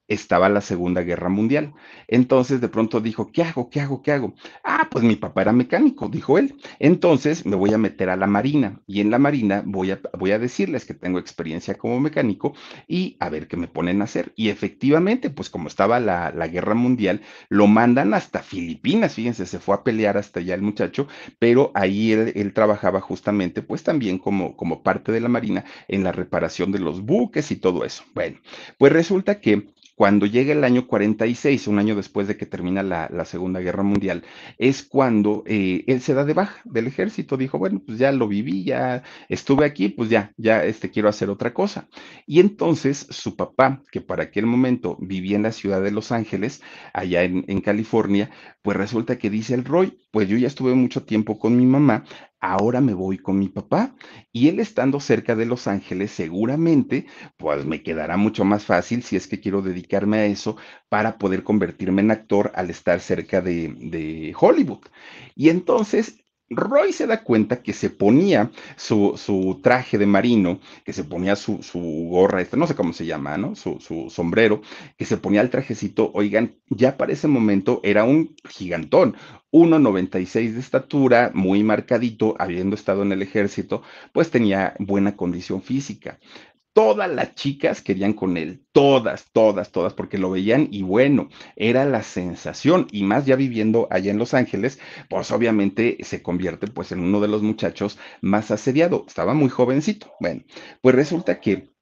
estaba la Segunda Guerra Mundial. Entonces de pronto dijo, ¿qué hago? ¿Qué hago? ¿Qué hago? Ah, pues mi papá era mecánico, dijo él. Entonces me voy a meter a la Marina y en la Marina voy a, voy a decirles que tengo experiencia como mecánico y a ver qué me ponen a hacer. Y efectivamente, pues como estaba la, la Guerra Mundial, lo mandan hasta Filipinas, fíjense, se fue a pelear hasta allá el muchacho, pero ahí él, él trabajaba justamente, pues también como, como parte de la Marina en la reparación de los buques y todo eso. Bueno, pues resulta que cuando llega el año 46, un año después de que termina la, Segunda Guerra Mundial, es cuando eh, él se da de baja del ejército. Dijo, bueno, pues ya lo viví, ya estuve aquí, pues ya, ya este, quiero hacer otra cosa. Y entonces su papá, que para aquel momento vivía en la ciudad de Los Ángeles, allá en, en California, pues resulta que dice el Roy, pues yo ya estuve mucho tiempo con mi mamá, ahora me voy con mi papá. Y él estando cerca de Los Ángeles, seguramente, pues me quedará mucho más fácil si es que quiero dedicarme a eso para poder convertirme en actor al estar cerca de, de Hollywood. Y entonces Roy se da cuenta que se ponía su, traje de marino, que se ponía su, gorra, este, no sé cómo se llama, ¿no? Su, su, sombrero, que se ponía el trajecito, oigan, ya para ese momento era un gigantón, 1,96 de estatura, muy marcadito, habiendo estado en el ejército, pues tenía buena condición física todas las chicas querían con él, todas, todas, todas, porque lo veían y bueno, era la sensación y más ya viviendo allá en Los Ángeles, pues obviamente se convierte pues en uno de los muchachos más asediado, estaba muy jovencito. Bueno, pues resulta que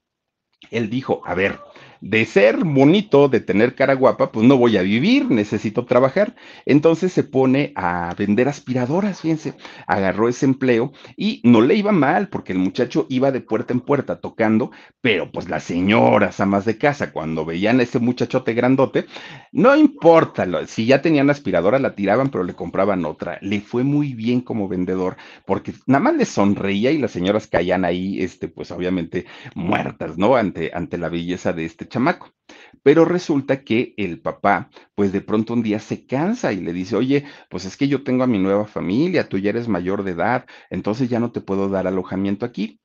él dijo, a ver, de ser bonito, de tener cara guapa, pues no voy a vivir, necesito trabajar. Entonces se pone a vender aspiradoras, fíjense, agarró ese empleo y no le iba mal porque el muchacho iba de puerta en puerta tocando, pero pues las señoras amas de casa, cuando veían a ese muchachote grandote, no importa, si ya tenían aspiradora la tiraban, pero le compraban otra. Le fue muy bien como vendedor porque nada más le sonreía y las señoras caían ahí, este, pues obviamente muertas, ¿no? Ante, ante la belleza de este chamaco. Pero resulta que el papá, pues de pronto un día se cansa y le dice, oye, pues es que yo tengo a mi nueva familia, tú ya eres mayor de edad, entonces ya no te puedo dar alojamiento aquí,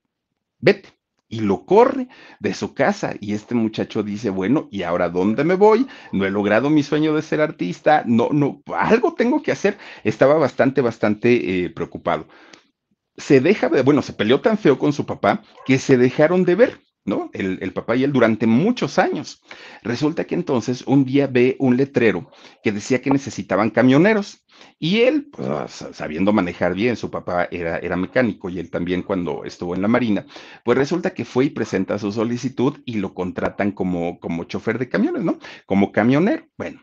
vete. Y lo corre de su casa. Y este muchacho dice, bueno, ¿y ahora dónde me voy? No he logrado mi sueño de ser artista, no, no, algo tengo que hacer. Estaba bastante, bastante eh, preocupado. Se deja, bueno, se peleó tan feo con su papá que se dejaron de ver. ¿No? El, papá y él durante muchos años. Resulta que entonces un día ve un letrero que decía que necesitaban camioneros y él, pues, sabiendo manejar bien, su papá era, era mecánico y él también cuando estuvo en la Marina, pues resulta que fue y presenta su solicitud y lo contratan como, como chofer de camiones, ¿no? Como camionero. Bueno,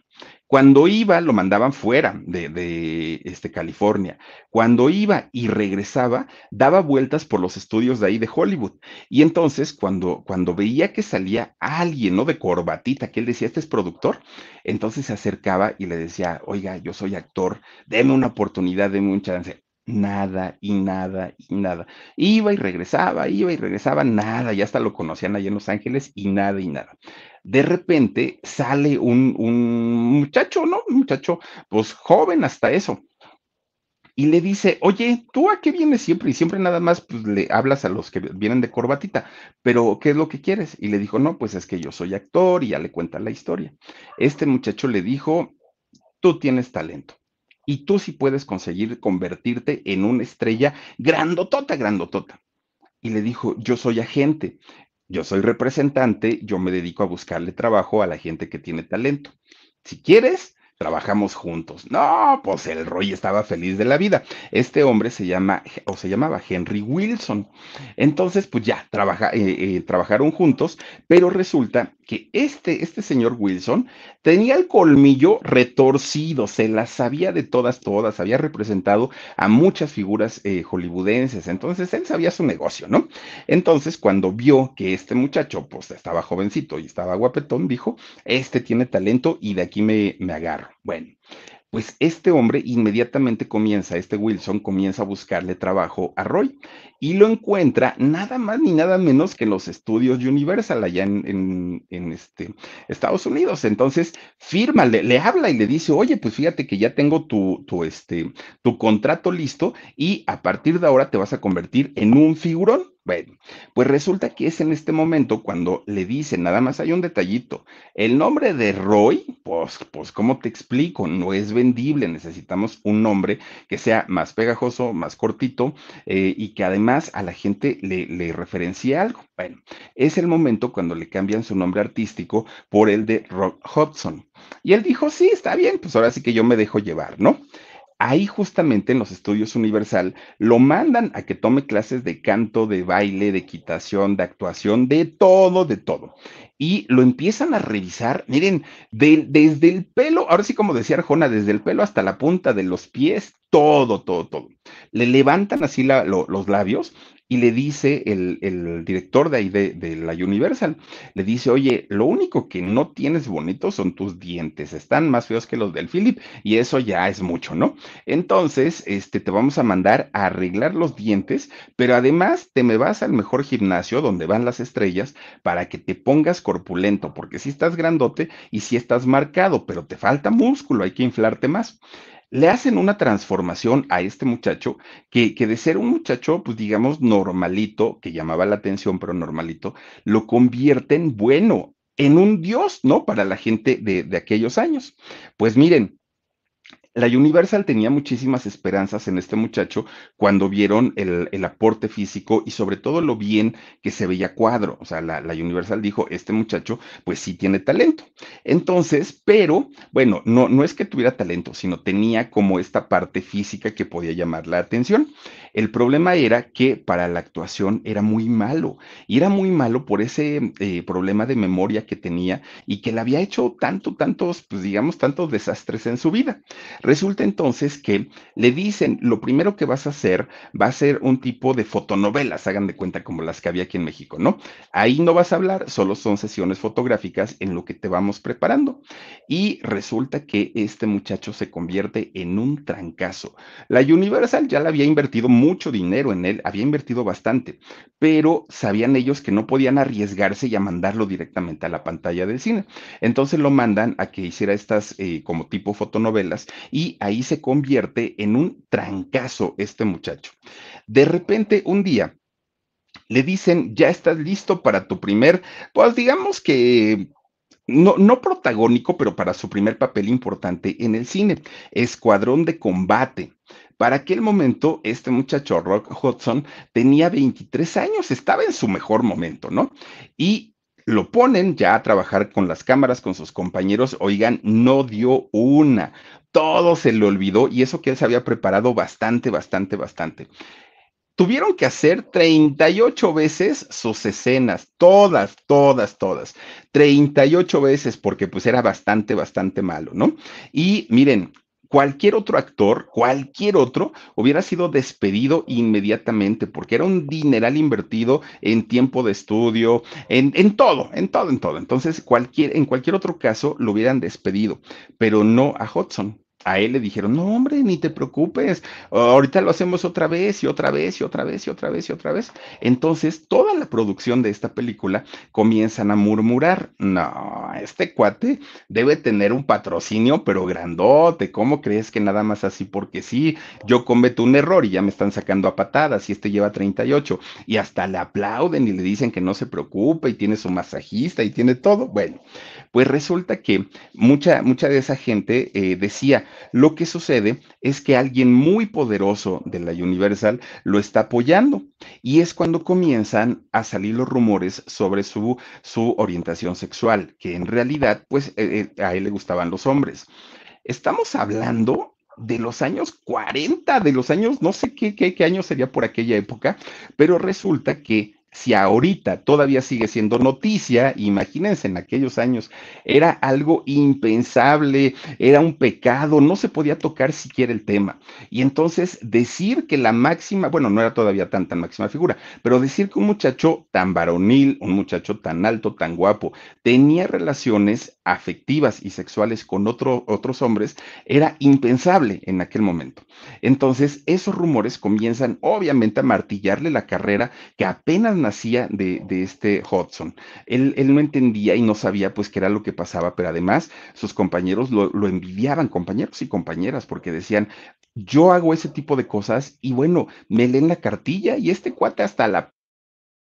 cuando iba, lo mandaban fuera de, este, California. Cuando iba y regresaba, daba vueltas por los estudios de ahí de Hollywood. Y entonces, cuando, cuando veía que salía alguien, ¿no? De corbatita, que él decía, este es productor, entonces se acercaba y le decía, oiga, yo soy actor, deme una oportunidad, deme un chance nada y nada y nada. Iba y regresaba, iba y regresaba, nada, ya hasta lo conocían ahí en Los Ángeles y nada y nada. De repente sale un, muchacho, ¿no? Un muchacho, pues joven hasta eso. Y le dice, oye, ¿tú a qué vienes siempre? Y siempre nada más pues, le hablas a los que vienen de corbatita, pero ¿qué es lo que quieres? Y le dijo, no, pues es que yo soy actor y ya le cuenta la historia. Este muchacho le dijo, tú tienes talento y tú sí puedes conseguir convertirte en una estrella grandotota, grandotota. Y le dijo, yo soy agente, yo soy representante, yo me dedico a buscarle trabajo a la gente que tiene talento. Si quieres, trabajamos juntos. No, pues el Roy estaba feliz de la vida. Este hombre se llama, o se llamaba Henry Wilson. Entonces, pues ya, eh, eh, trabajaron juntos, pero resulta que este, este señor Wilson tenía el colmillo retorcido, se las sabía de todas, todas, había representado a muchas figuras eh, hollywoodenses, entonces él sabía su negocio, ¿no? Entonces, cuando vio que este muchacho, pues estaba jovencito y estaba guapetón, dijo, este tiene talento y de aquí me, me agarro. Bueno, pues este hombre inmediatamente comienza, este Wilson comienza a buscarle trabajo a Roy y lo encuentra nada más ni nada menos que en los estudios Universal allá en, este, Estados Unidos. Entonces firma, le, habla y le dice, oye, pues fíjate que ya tengo tu, tu, este, tu contrato listo y a partir de ahora te vas a convertir en un figurón. Bueno, pues resulta que es en este momento cuando le dicen, nada más hay un detallito, el nombre de Roy, pues, pues, ¿cómo te explico? No es vendible, necesitamos un nombre que sea más pegajoso, más cortito eh, y que además a la gente le, referencie algo. Bueno, es el momento cuando le cambian su nombre artístico por el de Rock Hudson. Y él dijo, sí, está bien, pues ahora sí que yo me dejo llevar, ¿no? Ahí justamente en los estudios Universal lo mandan a que tome clases de canto, de baile, de equitación, de actuación, de todo, de todo. Y lo empiezan a revisar, miren, desde el pelo, ahora sí como decía Arjona, desde el pelo hasta la punta de los pies, todo, todo, todo. Le levantan así los labios y le dice el, director de ahí de, la Universal, le dice, oye, lo único que no tienes bonito son tus dientes, están más feos que los del Philip y eso ya es mucho, ¿no? Entonces, este, te vamos a mandar a arreglar los dientes, pero además te me vas al mejor gimnasio donde van las estrellas para que te pongas corpulento, porque si estás grandote y si estás marcado, pero te falta músculo, hay que inflarte más le hacen una transformación a este muchacho que, que, de ser un muchacho, pues digamos, normalito, que llamaba la atención, pero normalito, lo convierten, bueno, en un dios, ¿no? Para la gente de, de aquellos años. Pues miren, la Universal tenía muchísimas esperanzas en este muchacho cuando vieron el, aporte físico y sobre todo lo bien que se veía cuadro. O sea, la, Universal dijo, este muchacho pues sí tiene talento. Entonces, pero bueno, no, no es que tuviera talento, sino tenía como esta parte física que podía llamar la atención. El problema era que para la actuación era muy malo y era muy malo por ese eh, problema de memoria que tenía y que le había hecho tanto, tantos, pues digamos, tantos desastres en su vida. Resulta entonces que le dicen, lo primero que vas a hacer va a ser un tipo de fotonovelas, hagan de cuenta como las que había aquí en México, ¿no? Ahí no vas a hablar, solo son sesiones fotográficas en lo que te vamos preparando. Y resulta que este muchacho se convierte en un trancazo. La Universal ya le había invertido mucho dinero en él, había invertido bastante, pero sabían ellos que no podían arriesgarse y a mandarlo directamente a la pantalla del cine. Entonces lo mandan a que hiciera estas eh, como tipo fotonovelas y ahí se convierte en un trancazo este muchacho. De repente, un día, le dicen, ya estás listo para tu primer, pues digamos que no, no, protagónico, pero para su primer papel importante en el cine, Escuadrón de Combate. Para aquel momento, este muchacho, Rock Hudson, tenía 23 años, estaba en su mejor momento, ¿no? Y lo ponen ya a trabajar con las cámaras, con sus compañeros, oigan, no dio una, todo se le olvidó y eso que él se había preparado bastante, bastante, bastante. Tuvieron que hacer 38 veces sus escenas, todas, todas, todas. 38 veces porque pues era bastante, bastante malo, ¿no? Y miren, cualquier otro actor, cualquier otro, hubiera sido despedido inmediatamente porque era un dineral invertido en tiempo de estudio, en, todo, en todo, en todo. Entonces, cualquier, en cualquier otro caso lo hubieran despedido, pero no a Hudson a él le dijeron, no hombre, ni te preocupes, ahorita lo hacemos otra vez y otra vez y otra vez y otra vez y otra vez. Entonces, toda la producción de esta película comienzan a murmurar, no, este cuate debe tener un patrocinio, pero grandote, ¿cómo crees que nada más así? Porque sí, yo cometo un error y ya me están sacando a patadas y este lleva 38 y hasta le aplauden y le dicen que no se preocupe y tiene su masajista y tiene todo. Bueno, pues resulta que mucha, mucha de esa gente eh, decía, lo que sucede es que alguien muy poderoso de la Universal lo está apoyando y es cuando comienzan a salir los rumores sobre su, su orientación sexual, que en realidad pues eh, eh, a él le gustaban los hombres. Estamos hablando de los años 40, de los años, no sé qué, qué, qué año sería por aquella época, pero resulta que si ahorita todavía sigue siendo noticia, imagínense en aquellos años, era algo impensable, era un pecado, no se podía tocar siquiera el tema. Y entonces decir que la máxima, bueno, no era todavía tan, tan máxima figura, pero decir que un muchacho tan varonil, un muchacho tan alto, tan guapo, tenía relaciones afectivas y sexuales con otro, otros hombres, era impensable en aquel momento. Entonces, esos rumores comienzan obviamente a martillarle la carrera que apenas nacía de, este Hudson. Él, no entendía y no sabía pues qué era lo que pasaba, pero además sus compañeros lo, lo envidiaban, compañeros y compañeras, porque decían, yo hago ese tipo de cosas y bueno, me leen la cartilla y este cuate hasta la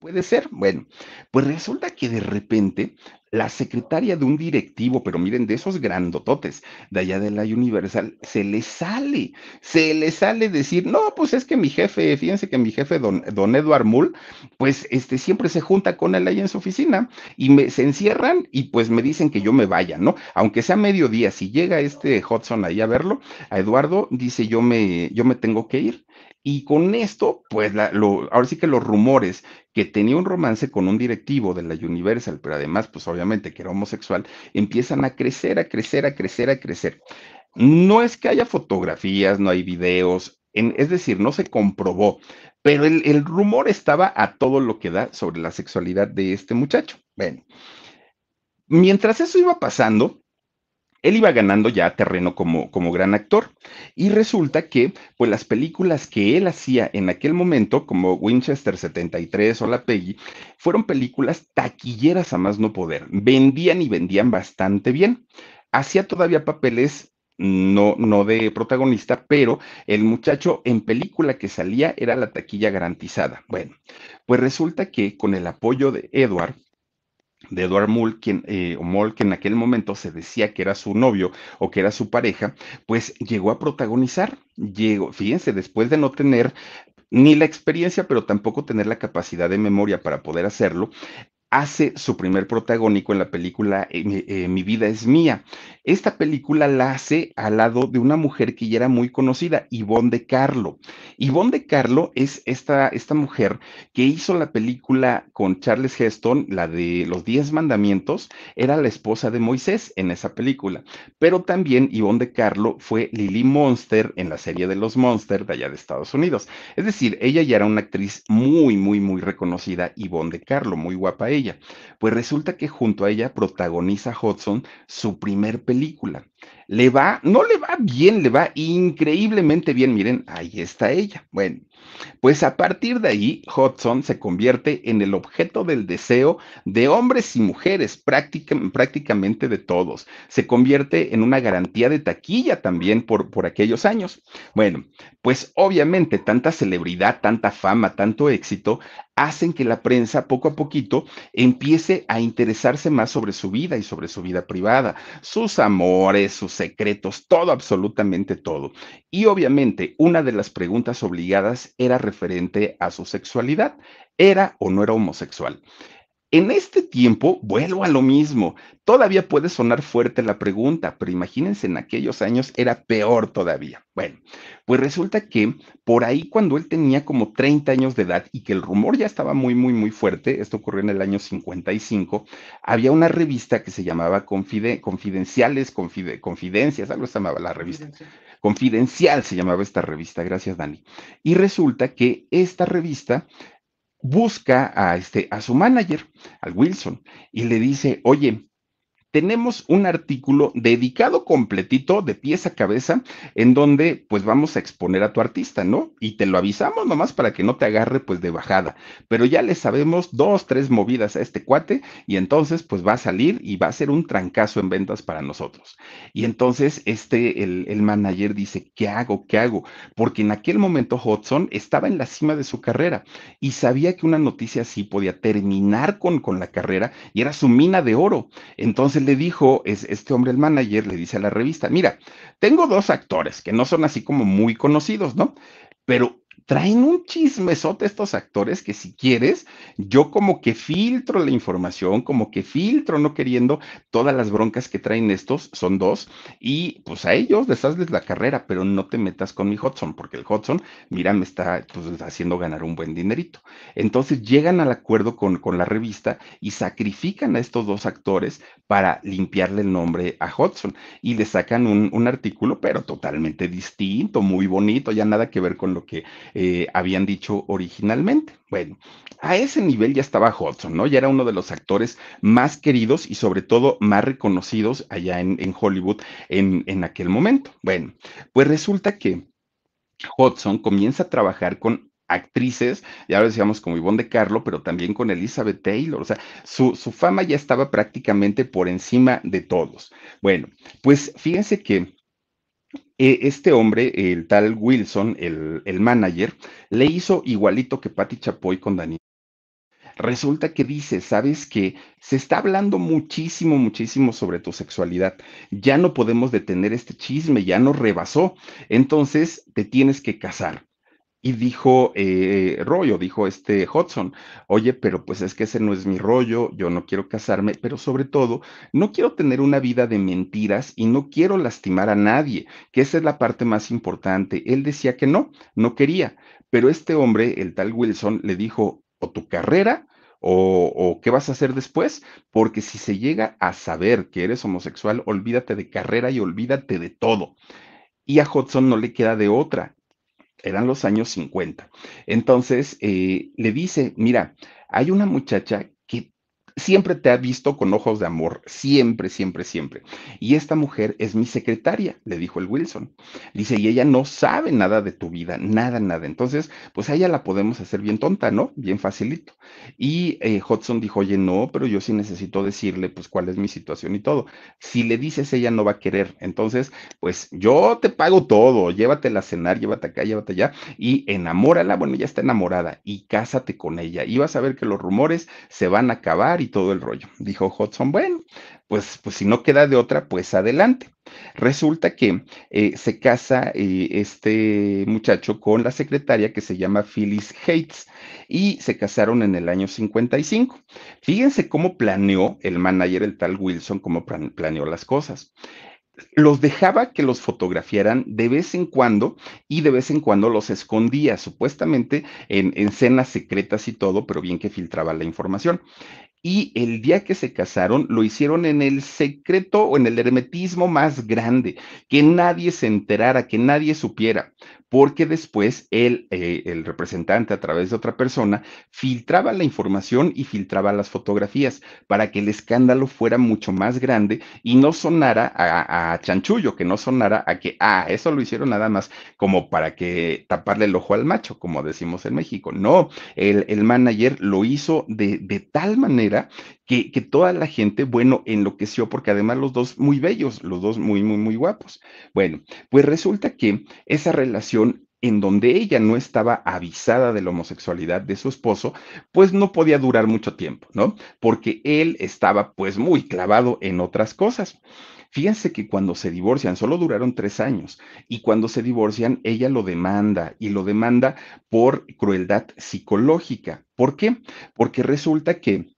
Puede ser. Bueno, pues resulta que de repente la secretaria de un directivo, pero miren, de esos grandototes de allá de la Universal, se le sale, se le sale decir, no, pues es que mi jefe, fíjense que mi jefe, don, don Edward Mull, pues este siempre se junta con él ahí en su oficina y me, se encierran y pues me dicen que yo me vaya, ¿no? Aunque sea mediodía, si llega este Hudson ahí a verlo, a Eduardo, dice yo me, yo me tengo que ir. Y con esto, pues ahora sí que los rumores que tenía un romance con un directivo de la Universal, pero además, pues obviamente que era homosexual, empiezan a crecer, a crecer, a crecer, a crecer. No es que haya fotografías, no hay videos, es decir, no se comprobó, pero el, el rumor estaba a todo lo que da sobre la sexualidad de este muchacho. Bueno, mientras eso iba pasando, él iba ganando ya terreno como, como gran actor. Y resulta que, pues las películas que él hacía en aquel momento, como Winchester 73 o La Peggy, fueron películas taquilleras a más no poder. Vendían y vendían bastante bien. Hacía todavía papeles no, no de protagonista, pero el muchacho en película que salía era la taquilla garantizada. Bueno, pues resulta que con el apoyo de Edward, de Edward Mull, quien, eh, o que en aquel momento se decía que era su novio o que era su pareja, pues llegó a protagonizar. Llegó, fíjense, después de no tener ni la experiencia, pero tampoco tener la capacidad de memoria para poder hacerlo, hace su primer protagónico en la película eh, eh, Mi vida es mía. Esta película la hace al lado de una mujer que ya era muy conocida, Yvonne de Carlo. Yvonne de Carlo es esta, esta mujer que hizo la película con Charles Heston, la de Los Diez Mandamientos, era la esposa de Moisés en esa película. Pero también Yvonne de Carlo fue Lily Monster en la serie de los Monsters de allá de Estados Unidos. Es decir, ella ya era una actriz muy, muy, muy reconocida, Yvonne de Carlo, muy guapa ella. Pues resulta que junto a ella protagoniza Hudson su primer película película. Le va, no le va bien, le va increíblemente bien. Miren, ahí está ella. Bueno, pues a partir de ahí, Hudson se convierte en el objeto del deseo de hombres y mujeres, prácticamente de todos. Se convierte en una garantía de taquilla también por, por aquellos años. Bueno, pues obviamente tanta celebridad, tanta fama, tanto éxito hacen que la prensa poco a poquito empiece a interesarse más sobre su vida y sobre su vida privada, sus amores, sus secretos, todo, absolutamente todo. Y obviamente una de las preguntas obligadas era referente a su sexualidad. ¿Era o no era homosexual? En este tiempo, vuelvo a lo mismo. Todavía puede sonar fuerte la pregunta, pero imagínense, en aquellos años era peor todavía. Bueno, pues resulta que por ahí cuando él tenía como 30 años de edad y que el rumor ya estaba muy, muy, muy fuerte, esto ocurrió en el año 55, había una revista que se llamaba Confidenciales, Confidencias, algo se llamaba la revista. Confidencial se llamaba esta revista, gracias Dani. Y resulta que esta revista busca a, este, a su manager, al Wilson, y le dice, oye, tenemos un artículo dedicado completito de pieza a cabeza en donde pues vamos a exponer a tu artista, ¿no? Y te lo avisamos nomás para que no te agarre pues de bajada, pero ya le sabemos dos, tres movidas a este cuate y entonces pues va a salir y va a ser un trancazo en ventas para nosotros. Y entonces este, el, el manager dice, ¿qué hago? ¿Qué hago? Porque en aquel momento Hudson estaba en la cima de su carrera y sabía que una noticia así podía terminar con, con la carrera y era su mina de oro. Entonces le dijo, es, este hombre, el manager, le dice a la revista, mira, tengo dos actores que no son así como muy conocidos, ¿no? Pero traen un chismesote estos actores que si quieres, yo como que filtro la información, como que filtro no queriendo todas las broncas que traen estos, son dos, y pues a ellos les haces la carrera, pero no te metas con mi Hudson, porque el Hudson, mira, me está pues, haciendo ganar un buen dinerito. Entonces llegan al acuerdo con, con la revista y sacrifican a estos dos actores para limpiarle el nombre a Hudson y le sacan un, un artículo, pero totalmente distinto, muy bonito, ya nada que ver con lo que eh, habían dicho originalmente. Bueno, a ese nivel ya estaba Hudson, ¿no? Ya era uno de los actores más queridos y sobre todo más reconocidos allá en, en Hollywood en, en aquel momento. Bueno, pues resulta que Hudson comienza a trabajar con actrices, ya lo decíamos como Ivonne de Carlo, pero también con Elizabeth Taylor, o sea, su, su, fama ya estaba prácticamente por encima de todos. Bueno, pues fíjense que este hombre, el tal Wilson, el, el, manager, le hizo igualito que Patti Chapoy con Daniel. Resulta que dice, ¿sabes qué? Se está hablando muchísimo, muchísimo sobre tu sexualidad. Ya no podemos detener este chisme, ya nos rebasó. Entonces, te tienes que casar. Y dijo eh, rollo, dijo este Hudson, oye, pero pues es que ese no es mi rollo, yo no quiero casarme, pero sobre todo, no quiero tener una vida de mentiras y no quiero lastimar a nadie, que esa es la parte más importante. Él decía que no, no quería, pero este hombre, el tal Wilson, le dijo, o tu carrera o, o, qué vas a hacer después, porque si se llega a saber que eres homosexual, olvídate de carrera y olvídate de todo. Y a Hudson no le queda de otra eran los años 50. Entonces, eh, le dice, mira, hay una muchacha siempre te ha visto con ojos de amor, siempre, siempre, siempre. Y esta mujer es mi secretaria, le dijo el Wilson. Dice, y ella no sabe nada de tu vida, nada, nada. Entonces, pues a ella la podemos hacer bien tonta, ¿no? Bien facilito. Y eh, Hudson dijo, oye, no, pero yo sí necesito decirle, pues, cuál es mi situación y todo. Si le dices, ella no va a querer. Entonces, pues, yo te pago todo, llévatela a cenar, llévate acá, llévate allá, y enamórala, bueno, ya está enamorada, y cásate con ella. Y vas a ver que los rumores se van a acabar y todo el rollo. Dijo Hudson, bueno, pues, pues si no queda de otra, pues adelante. Resulta que eh, se casa eh, este muchacho con la secretaria que se llama Phyllis Hates y se casaron en el año 55. Fíjense cómo planeó el manager, el tal Wilson, cómo planeó las cosas los dejaba que los fotografiaran de vez en cuando y de vez en cuando los escondía, supuestamente en, en cenas secretas y todo, pero bien que filtraba la información. Y el día que se casaron lo hicieron en el secreto o en el hermetismo más grande, que nadie se enterara, que nadie supiera porque después él, eh, el representante a través de otra persona, filtraba la información y filtraba las fotografías para que el escándalo fuera mucho más grande y no sonara a, a, chanchullo, que no sonara a que, ah, eso lo hicieron nada más como para que taparle el ojo al macho, como decimos en México. No, el, el manager lo hizo de, de tal manera que, que, toda la gente, bueno, enloqueció, porque además los dos muy bellos, los dos muy, muy, muy guapos. Bueno, pues resulta que esa relación en donde ella no estaba avisada de la homosexualidad de su esposo, pues no podía durar mucho tiempo, ¿no? Porque él estaba pues muy clavado en otras cosas. Fíjense que cuando se divorcian, solo duraron tres años, y cuando se divorcian, ella lo demanda y lo demanda por crueldad psicológica. ¿Por qué? Porque resulta que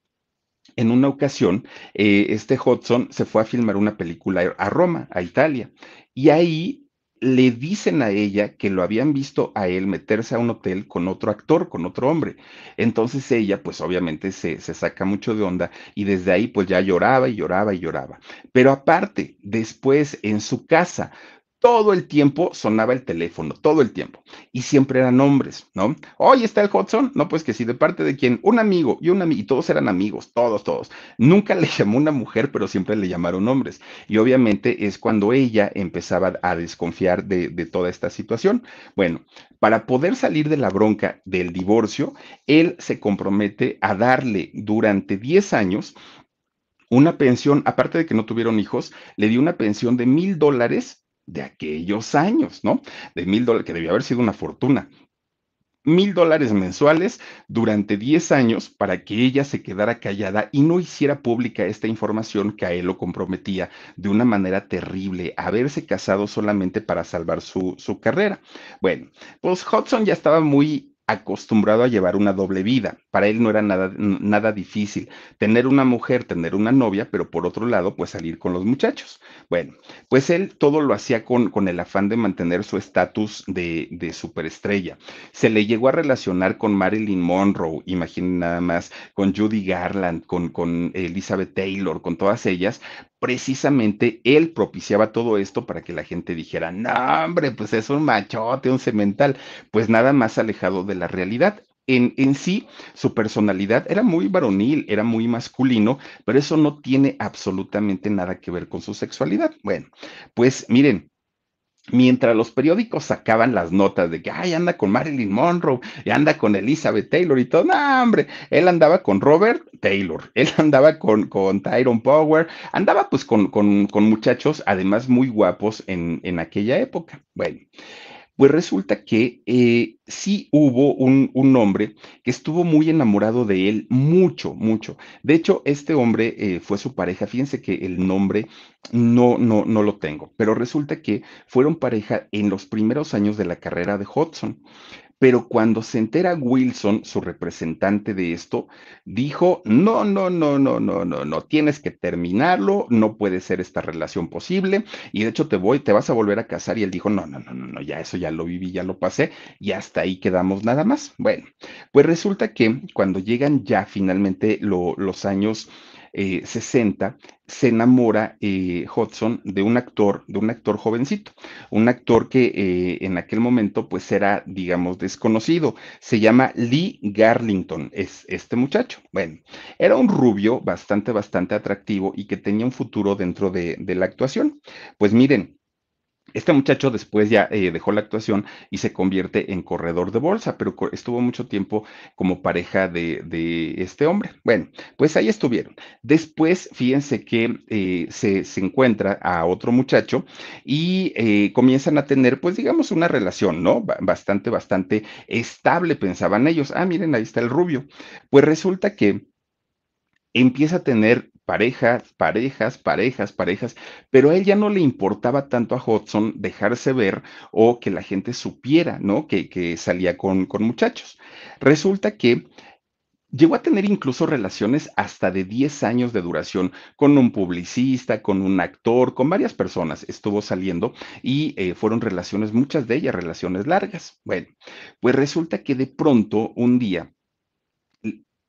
en una ocasión, eh, este Hudson se fue a filmar una película a Roma, a Italia, y ahí le dicen a ella que lo habían visto a él meterse a un hotel con otro actor, con otro hombre. Entonces ella, pues obviamente se, se, saca mucho de onda y desde ahí pues ya lloraba y lloraba y lloraba. Pero aparte, después en su casa todo el tiempo sonaba el teléfono, todo el tiempo. Y siempre eran hombres, ¿no? Hoy está el Hudson, no, pues que sí, de parte de quién, un amigo y un amigo, y todos eran amigos, todos, todos. Nunca le llamó una mujer, pero siempre le llamaron hombres. Y obviamente es cuando ella empezaba a desconfiar de, de toda esta situación. Bueno, para poder salir de la bronca del divorcio, él se compromete a darle durante 10 años una pensión, aparte de que no tuvieron hijos, le dio una pensión de mil dólares de aquellos años, ¿no? De mil dólares, que debió haber sido una fortuna. mil dólares mensuales durante 10 años para que ella se quedara callada y no hiciera pública esta información que a él lo comprometía de una manera terrible, haberse casado solamente para salvar su, su carrera. Bueno, pues Hudson ya estaba muy acostumbrado a llevar una doble vida. Para él no era nada, nada difícil tener una mujer, tener una novia, pero por otro lado, pues salir con los muchachos. Bueno, pues él todo lo hacía con, con el afán de mantener su estatus de, de superestrella. Se le llegó a relacionar con Marilyn Monroe, imaginen nada más, con Judy Garland, con, con Elizabeth Taylor, con todas ellas, precisamente él propiciaba todo esto para que la gente dijera, no, hombre, pues es un machote, un cemental, pues nada más alejado de la realidad. En, en, sí, su personalidad era muy varonil, era muy masculino, pero eso no tiene absolutamente nada que ver con su sexualidad. Bueno, pues miren, Mientras los periódicos sacaban las notas de que, ay, anda con Marilyn Monroe y anda con Elizabeth Taylor y todo, no, hombre, él andaba con Robert Taylor, él andaba con, con Tyrone Power, andaba pues con, con, con muchachos además muy guapos en, en aquella época. Bueno, pues resulta que eh, sí hubo un, un, hombre que estuvo muy enamorado de él, mucho, mucho. De hecho, este hombre eh, fue su pareja. Fíjense que el nombre no, no, no lo tengo, pero resulta que fueron pareja en los primeros años de la carrera de Hudson. Pero cuando se entera Wilson, su representante de esto, dijo, no, no, no, no, no, no, no, tienes que terminarlo, no puede ser esta relación posible, y de hecho te voy, te vas a volver a casar, y él dijo, no, no, no, no, no ya eso ya lo viví, ya lo pasé, y hasta ahí quedamos nada más. Bueno, pues resulta que cuando llegan ya finalmente lo, los años 60, eh, se enamora eh, Hudson de un actor, de un actor jovencito, un actor que eh, en aquel momento pues era, digamos, desconocido. Se llama Lee Garlington, es este muchacho. Bueno, era un rubio bastante, bastante atractivo y que tenía un futuro dentro de, de la actuación. Pues miren, este muchacho después ya eh, dejó la actuación y se convierte en corredor de bolsa, pero estuvo mucho tiempo como pareja de, este hombre. Bueno, pues ahí estuvieron. Después, fíjense que eh, se, se, encuentra a otro muchacho y eh, comienzan a tener, pues digamos, una relación, ¿no? Bastante, bastante estable, pensaban ellos. Ah, miren, ahí está el rubio. Pues resulta que empieza a tener parejas, parejas, parejas, parejas, pero a él ya no le importaba tanto a Hudson dejarse ver o que la gente supiera, ¿no? Que, que salía con, con muchachos. Resulta que Llegó a tener incluso relaciones hasta de 10 años de duración con un publicista, con un actor, con varias personas. Estuvo saliendo y eh, fueron relaciones, muchas de ellas relaciones largas. Bueno, pues resulta que de pronto un día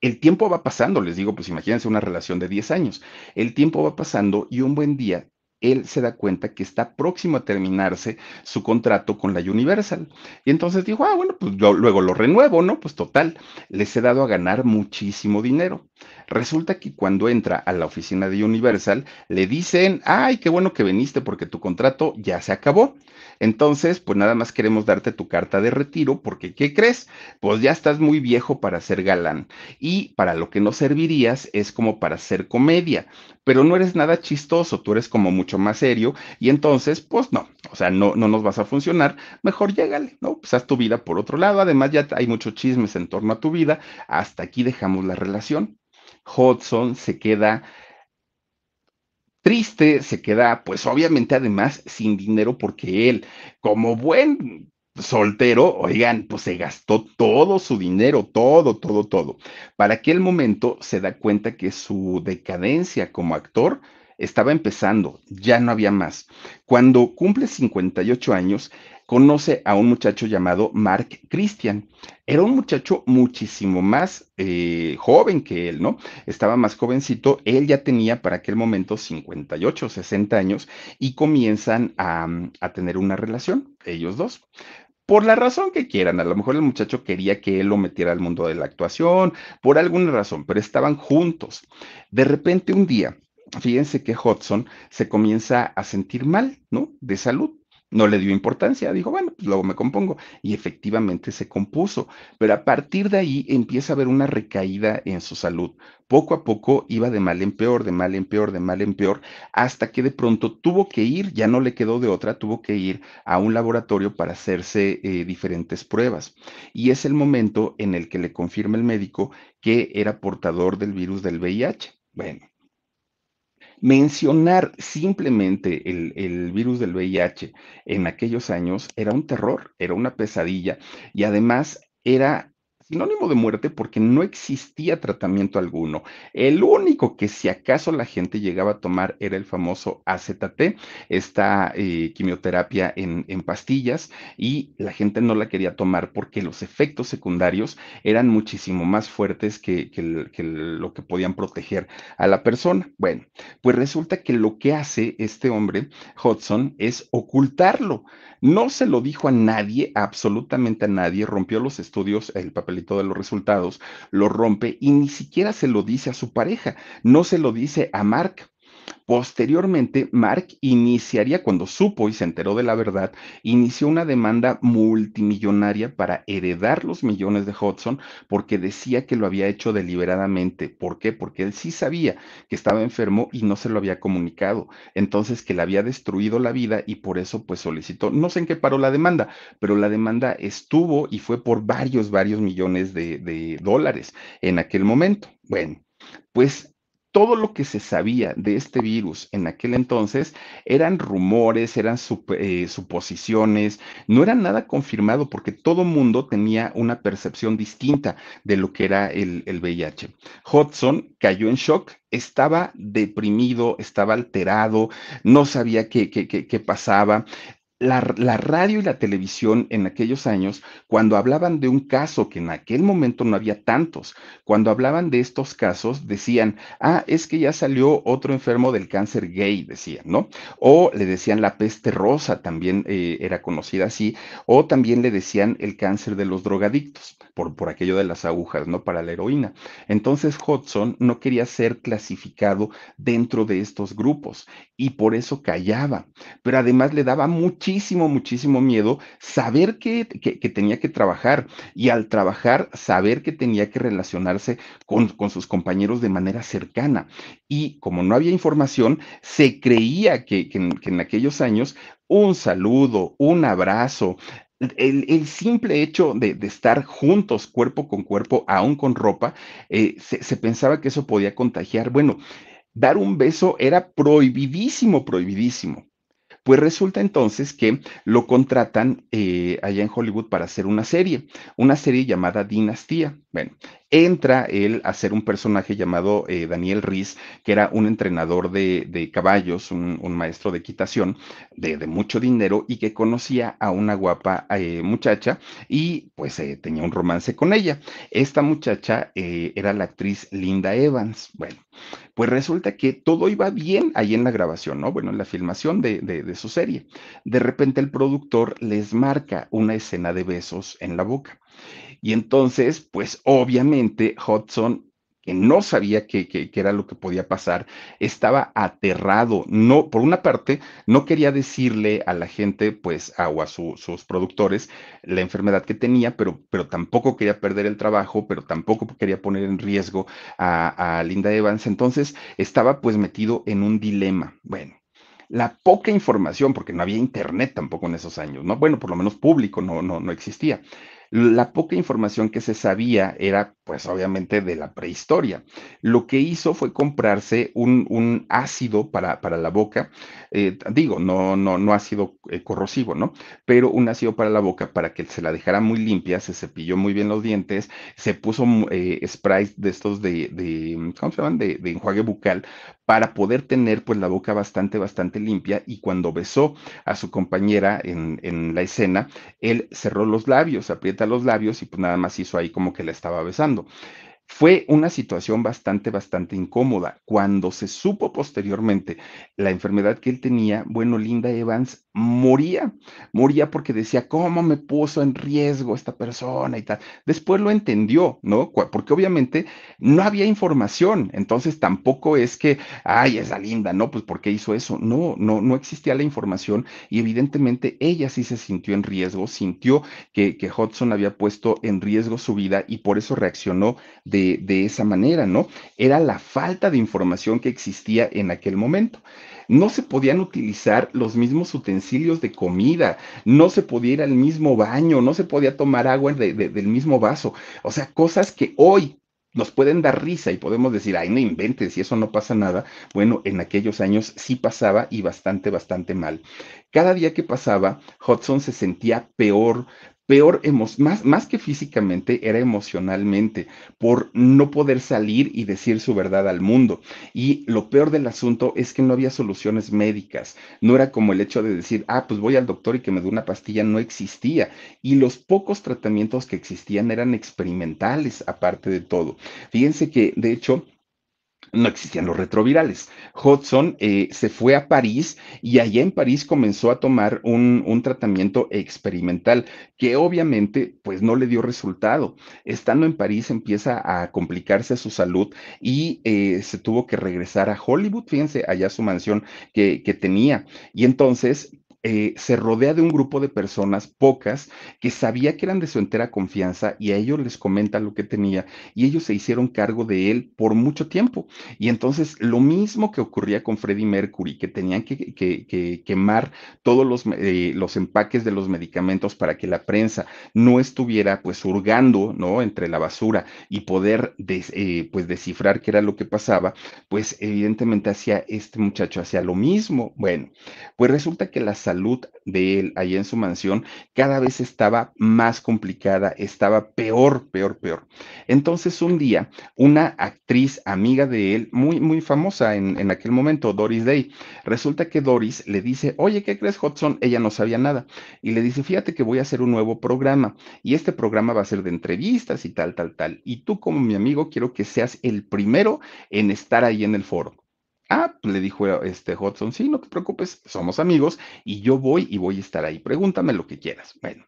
el tiempo va pasando, les digo, pues imagínense una relación de 10 años. El tiempo va pasando y un buen día él se da cuenta que está próximo a terminarse su contrato con la Universal. Y entonces dijo, ah, bueno, pues yo luego lo renuevo, ¿no? Pues total, les he dado a ganar muchísimo dinero. Resulta que cuando entra a la oficina de Universal, le dicen, ay, qué bueno que viniste porque tu contrato ya se acabó. Entonces, pues nada más queremos darte tu carta de retiro porque, ¿qué crees? Pues ya estás muy viejo para ser galán y para lo que no servirías es como para hacer comedia, pero no eres nada chistoso, tú eres como mucho más serio y entonces, pues no, o sea, no, no nos vas a funcionar, mejor llégale, ¿no? Pues haz tu vida por otro lado, además ya hay muchos chismes en torno a tu vida, hasta aquí dejamos la relación. Hudson se queda triste, se queda, pues obviamente además sin dinero porque él, como buen soltero, oigan, pues se gastó todo su dinero, todo, todo, todo. Para aquel momento se da cuenta que su decadencia como actor estaba empezando, ya no había más. Cuando cumple 58 años, conoce a un muchacho llamado Mark Christian. Era un muchacho muchísimo más eh, joven que él, ¿no? Estaba más jovencito, él ya tenía para aquel momento 58, 60 años y comienzan a, a tener una relación, ellos dos por la razón que quieran. A lo mejor el muchacho quería que él lo metiera al mundo de la actuación, por alguna razón, pero estaban juntos. De repente un día, fíjense que Hudson se comienza a sentir mal, ¿no? De salud No le dio importancia, dijo, bueno, pues luego me compongo. Y efectivamente se compuso. Pero a partir de ahí empieza a haber una recaída en su salud. Poco a poco iba de mal en peor, de mal en peor, de mal en peor, hasta que de pronto tuvo que ir, ya no le quedó de otra, tuvo que ir a un laboratorio para hacerse eh, diferentes pruebas. Y es el momento en el que le confirma el médico que era portador del virus del VIH. Bueno, Mencionar simplemente el, el, virus del VIH en aquellos años era un terror, era una pesadilla y además era sinónimo de muerte porque no existía tratamiento alguno. El único que si acaso la gente llegaba a tomar era el famoso AZT, esta eh, quimioterapia en, en, pastillas, y la gente no la quería tomar porque los efectos secundarios eran muchísimo más fuertes que, que, que lo que podían proteger a la persona. Bueno, pues resulta que lo que hace este hombre, Hudson, es ocultarlo. No se lo dijo a nadie, absolutamente a nadie, rompió los estudios, el papelito de los resultados, lo rompe y ni siquiera se lo dice a su pareja, no se lo dice a Mark. Posteriormente, Mark iniciaría, cuando supo y se enteró de la verdad, inició una demanda multimillonaria para heredar los millones de Hudson porque decía que lo había hecho deliberadamente. ¿Por qué? Porque él sí sabía que estaba enfermo y no se lo había comunicado. Entonces, que le había destruido la vida y por eso pues solicitó, no sé en qué paró la demanda, pero la demanda estuvo y fue por varios, varios millones de, de dólares en aquel momento. Bueno, pues todo lo que se sabía de este virus en aquel entonces eran rumores, eran eh, suposiciones, no era nada confirmado porque todo mundo tenía una percepción distinta de lo que era el, el VIH. Hudson cayó en shock, estaba deprimido, estaba alterado, no sabía qué, qué, qué, qué pasaba la, radio y la televisión en aquellos años, cuando hablaban de un caso que en aquel momento no había tantos, cuando hablaban de estos casos, decían, ah, es que ya salió otro enfermo del cáncer gay, decían, ¿no? O le decían la peste rosa, también eh, era conocida así, o también le decían el cáncer de los drogadictos, por, por aquello de las agujas, ¿no? Para la heroína. Entonces Hudson no quería ser clasificado dentro de estos grupos y por eso callaba, pero además le daba mucho muchísimo, miedo saber que, que, tenía que trabajar y al trabajar saber que tenía que relacionarse con, con sus compañeros de manera cercana. Y como no había información, se creía que, que en, aquellos años un saludo, un abrazo, el, el, simple hecho de, de, estar juntos, cuerpo con cuerpo, aún con ropa, eh, se, pensaba que eso podía contagiar. Bueno, dar un beso era prohibidísimo, prohibidísimo. Pues resulta entonces que lo contratan eh, allá en Hollywood para hacer una serie, una serie llamada Dinastía. Bueno, entra él a ser un personaje llamado eh, Daniel Riz, que era un entrenador de, caballos, un, maestro de equitación de, mucho dinero y que conocía a una guapa eh, muchacha y pues tenía un romance con ella. Esta muchacha era la actriz Linda Evans. Bueno, pues resulta que todo iba bien ahí en la grabación, ¿no? Bueno, en la filmación de, de, de su serie. De repente el productor les marca una escena de besos en la boca. Y entonces, pues obviamente Hudson que no sabía qué, era lo que podía pasar, estaba aterrado. No, por una parte, no quería decirle a la gente, pues, a, o a sus productores, la enfermedad que tenía, pero, pero tampoco quería perder el trabajo, pero tampoco quería poner en riesgo a, a Linda Evans. Entonces, estaba pues metido en un dilema. Bueno, la poca información, porque no había internet tampoco en esos años, ¿no? Bueno, por lo menos público no, no, no existía. La poca información que se sabía era, pues obviamente, de la prehistoria. Lo que hizo fue comprarse un, un ácido para, para, la boca, eh, digo, no, no, no ácido eh, corrosivo, ¿no? Pero un ácido para la boca para que se la dejara muy limpia, se cepilló muy bien los dientes, se puso eh, sprays de estos de, de, ¿cómo se llaman? De, de enjuague bucal para poder tener pues la boca bastante, bastante limpia y cuando besó a su compañera en, en la escena, él cerró los labios, aprieta los labios y pues nada más hizo ahí como que la estaba besando. Fue una situación bastante, bastante incómoda. Cuando se supo posteriormente la enfermedad que él tenía, bueno, Linda Evans moría, moría porque decía, ¿cómo me puso en riesgo esta persona y tal? Después lo entendió, ¿no? Porque obviamente no había información, entonces tampoco es que, ay, esa Linda, ¿no? Pues ¿por qué hizo eso? No, no, no existía la información y evidentemente ella sí se sintió en riesgo, sintió que, que Hudson había puesto en riesgo su vida y por eso reaccionó de, esa manera, ¿no? Era la falta de información que existía en aquel momento no se podían utilizar los mismos utensilios de comida, no se podía ir al mismo baño, no se podía tomar agua del mismo vaso. O sea, cosas que hoy nos pueden dar risa y podemos decir, ay, no inventes, y eso no pasa nada. Bueno, en aquellos años sí pasaba y bastante, bastante mal. Cada día que pasaba, Hudson se sentía peor, peor, más, más que físicamente, era emocionalmente, por no poder salir y decir su verdad al mundo. Y lo peor del asunto es que no había soluciones médicas. No era como el hecho de decir, ah, pues voy al doctor y que me dé una pastilla, no existía. Y los pocos tratamientos que existían eran experimentales, aparte de todo. Fíjense que, de hecho, no existían los retrovirales. Hudson eh, se fue a París y allá en París comenzó a tomar un, tratamiento experimental que obviamente pues no le dio resultado. Estando en París empieza a complicarse su salud y eh, se tuvo que regresar a Hollywood, fíjense, allá su mansión que, que tenía. Y entonces eh, se rodea de un grupo de personas, pocas, que sabía que eran de su entera confianza y a ellos les comenta lo que tenía y ellos se hicieron cargo de él por mucho tiempo. Y entonces lo mismo que ocurría con Freddie Mercury, que tenían que, quemar todos los, eh, los, empaques de los medicamentos para que la prensa no estuviera pues hurgando, ¿no? Entre la basura y poder eh, pues descifrar qué era lo que pasaba, pues evidentemente hacía este muchacho, hacía lo mismo. Bueno, pues resulta que la salud salud de él ahí en su mansión cada vez estaba más complicada, estaba peor, peor, peor. Entonces un día, una actriz amiga de él, muy, muy famosa en, en aquel momento, Doris Day, resulta que Doris le dice, oye, ¿qué crees, Hudson? Ella no sabía nada. Y le dice, fíjate que voy a hacer un nuevo programa y este programa va a ser de entrevistas y tal, tal, tal. Y tú como mi amigo quiero que seas el primero en estar ahí en el foro. Ah, pues le dijo este Hudson, sí, no te preocupes, somos amigos y yo voy y voy a estar ahí. Pregúntame lo que quieras. Bueno,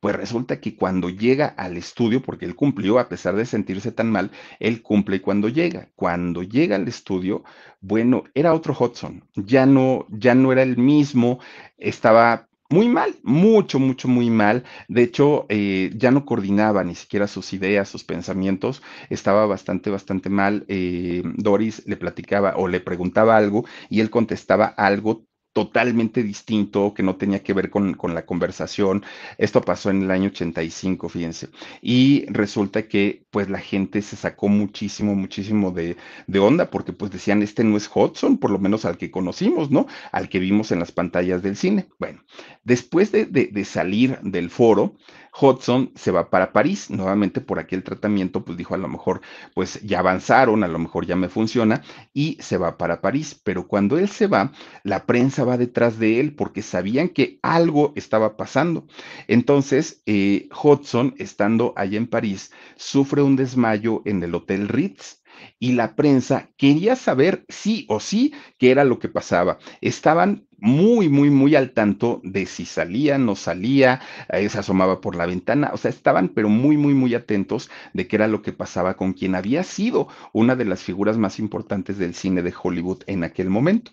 pues resulta que cuando llega al estudio, porque él cumplió, a pesar de sentirse tan mal, él cumple cuando llega. Cuando llega al estudio, bueno, era otro Hudson, ya no, ya no era el mismo, estaba muy mal, mucho, mucho, muy mal. De hecho, eh, ya no coordinaba ni siquiera sus ideas, sus pensamientos. Estaba bastante, bastante mal. Eh, Doris le platicaba o le preguntaba algo y él contestaba algo totalmente distinto, que no tenía que ver con, la conversación. Esto pasó en el año 85, fíjense. Y resulta que pues la gente se sacó muchísimo, muchísimo de, onda, porque pues decían, este no es Hudson, por lo menos al que conocimos, ¿no? Al que vimos en las pantallas del cine. Bueno, después de, de salir del foro, Hudson se va para París, nuevamente por aquel tratamiento, pues dijo a lo mejor, pues ya avanzaron, a lo mejor ya me funciona, y se va para París. Pero cuando él se va, la prensa va detrás de él porque sabían que algo estaba pasando. Entonces, eh, Hudson, estando allá en París, sufre un desmayo en el Hotel Ritz y la prensa quería saber sí o sí qué era lo que pasaba. Estaban muy, muy, muy al tanto de si salía, no salía, eh, se asomaba por la ventana, o sea, estaban pero muy, muy, muy atentos de qué era lo que pasaba con quien había sido una de las figuras más importantes del cine de Hollywood en aquel momento.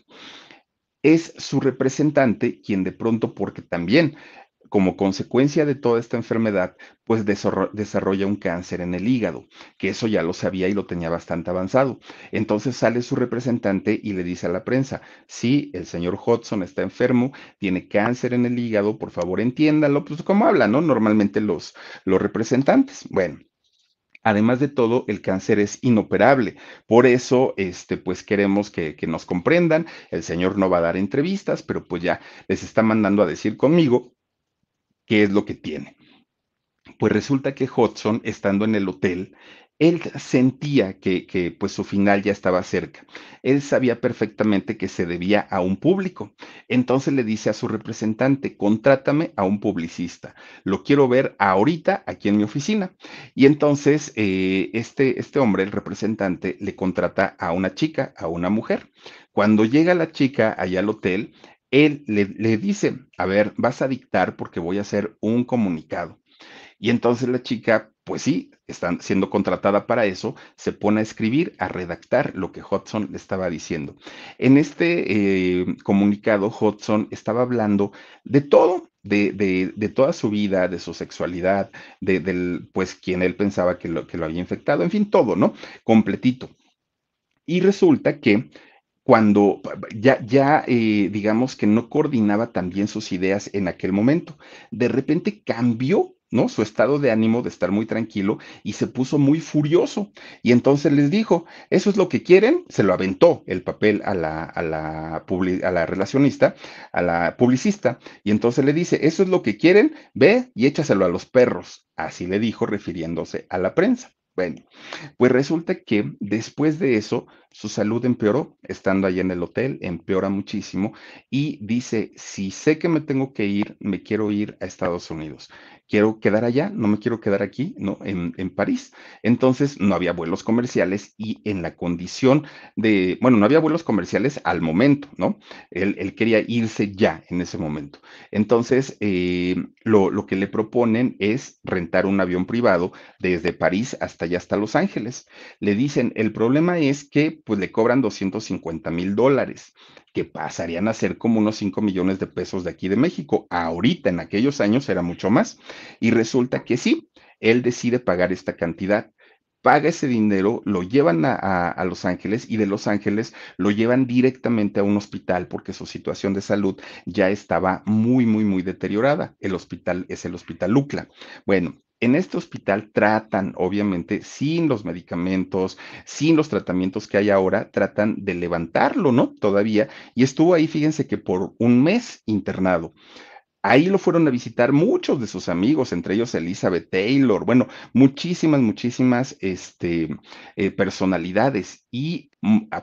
Es su representante quien de pronto, porque también como consecuencia de toda esta enfermedad, pues desarrolla un cáncer en el hígado, que eso ya lo sabía y lo tenía bastante avanzado. Entonces sale su representante y le dice a la prensa, sí, el señor Hudson está enfermo, tiene cáncer en el hígado, por favor entiéndalo, pues como hablan, ¿no? Normalmente los, los representantes. Bueno. Además de todo, el cáncer es inoperable. Por eso, este, pues queremos que, que, nos comprendan. El señor no va a dar entrevistas, pero pues ya les está mandando a decir conmigo qué es lo que tiene. Pues resulta que Hudson, estando en el hotel, él sentía que, pues su final ya estaba cerca. Él sabía perfectamente que se debía a un público. Entonces le dice a su representante, contrátame a un publicista. Lo quiero ver ahorita aquí en mi oficina. Y entonces eh, este, este hombre, el representante, le contrata a una chica, a una mujer. Cuando llega la chica allá al hotel, él le, le dice, a ver, vas a dictar porque voy a hacer un comunicado. Y entonces la chica, pues sí, está siendo contratada para eso, se pone a escribir, a redactar lo que Hudson le estaba diciendo. En este eh, comunicado, Hudson estaba hablando de todo, de, de, de, toda su vida, de su sexualidad, de, del, pues, quien él pensaba que lo, que lo había infectado, en fin, todo, ¿no? Completito. Y resulta que cuando ya, ya eh, digamos que no coordinaba tan bien sus ideas en aquel momento, de repente cambió ¿no? Su estado de ánimo de estar muy tranquilo y se puso muy furioso. Y entonces les dijo, eso es lo que quieren, se lo aventó el papel a la, a la, a la relacionista, a la publicista, y entonces le dice, eso es lo que quieren, ve y échaselo a los perros. Así le dijo refiriéndose a la prensa. Bueno, pues resulta que después de eso su salud empeoró, estando allá en el hotel, empeora muchísimo y dice, si sé que me tengo que ir, me quiero ir a Estados Unidos quiero quedar allá, no me quiero quedar aquí, ¿no? En, en, París. Entonces, no había vuelos comerciales y en la condición de, bueno, no había vuelos comerciales al momento, ¿no? Él, él quería irse ya en ese momento. Entonces, eh, lo, lo, que le proponen es rentar un avión privado desde París hasta allá, hasta Los Ángeles. Le dicen, el problema es que, pues, le cobran 250 mil dólares que pasarían a ser como unos 5 millones de pesos de aquí de México. Ahorita, en aquellos años, era mucho más. Y resulta que sí, él decide pagar esta cantidad paga ese dinero, lo llevan a, a, a, Los Ángeles y de Los Ángeles lo llevan directamente a un hospital porque su situación de salud ya estaba muy, muy, muy deteriorada. El hospital es el Hospital Lucla. Bueno, en este hospital tratan, obviamente, sin los medicamentos, sin los tratamientos que hay ahora, tratan de levantarlo, ¿no? Todavía. Y estuvo ahí, fíjense que por un mes internado. Ahí lo fueron a visitar muchos de sus amigos, entre ellos Elizabeth Taylor, bueno, muchísimas, muchísimas este, eh, personalidades. Y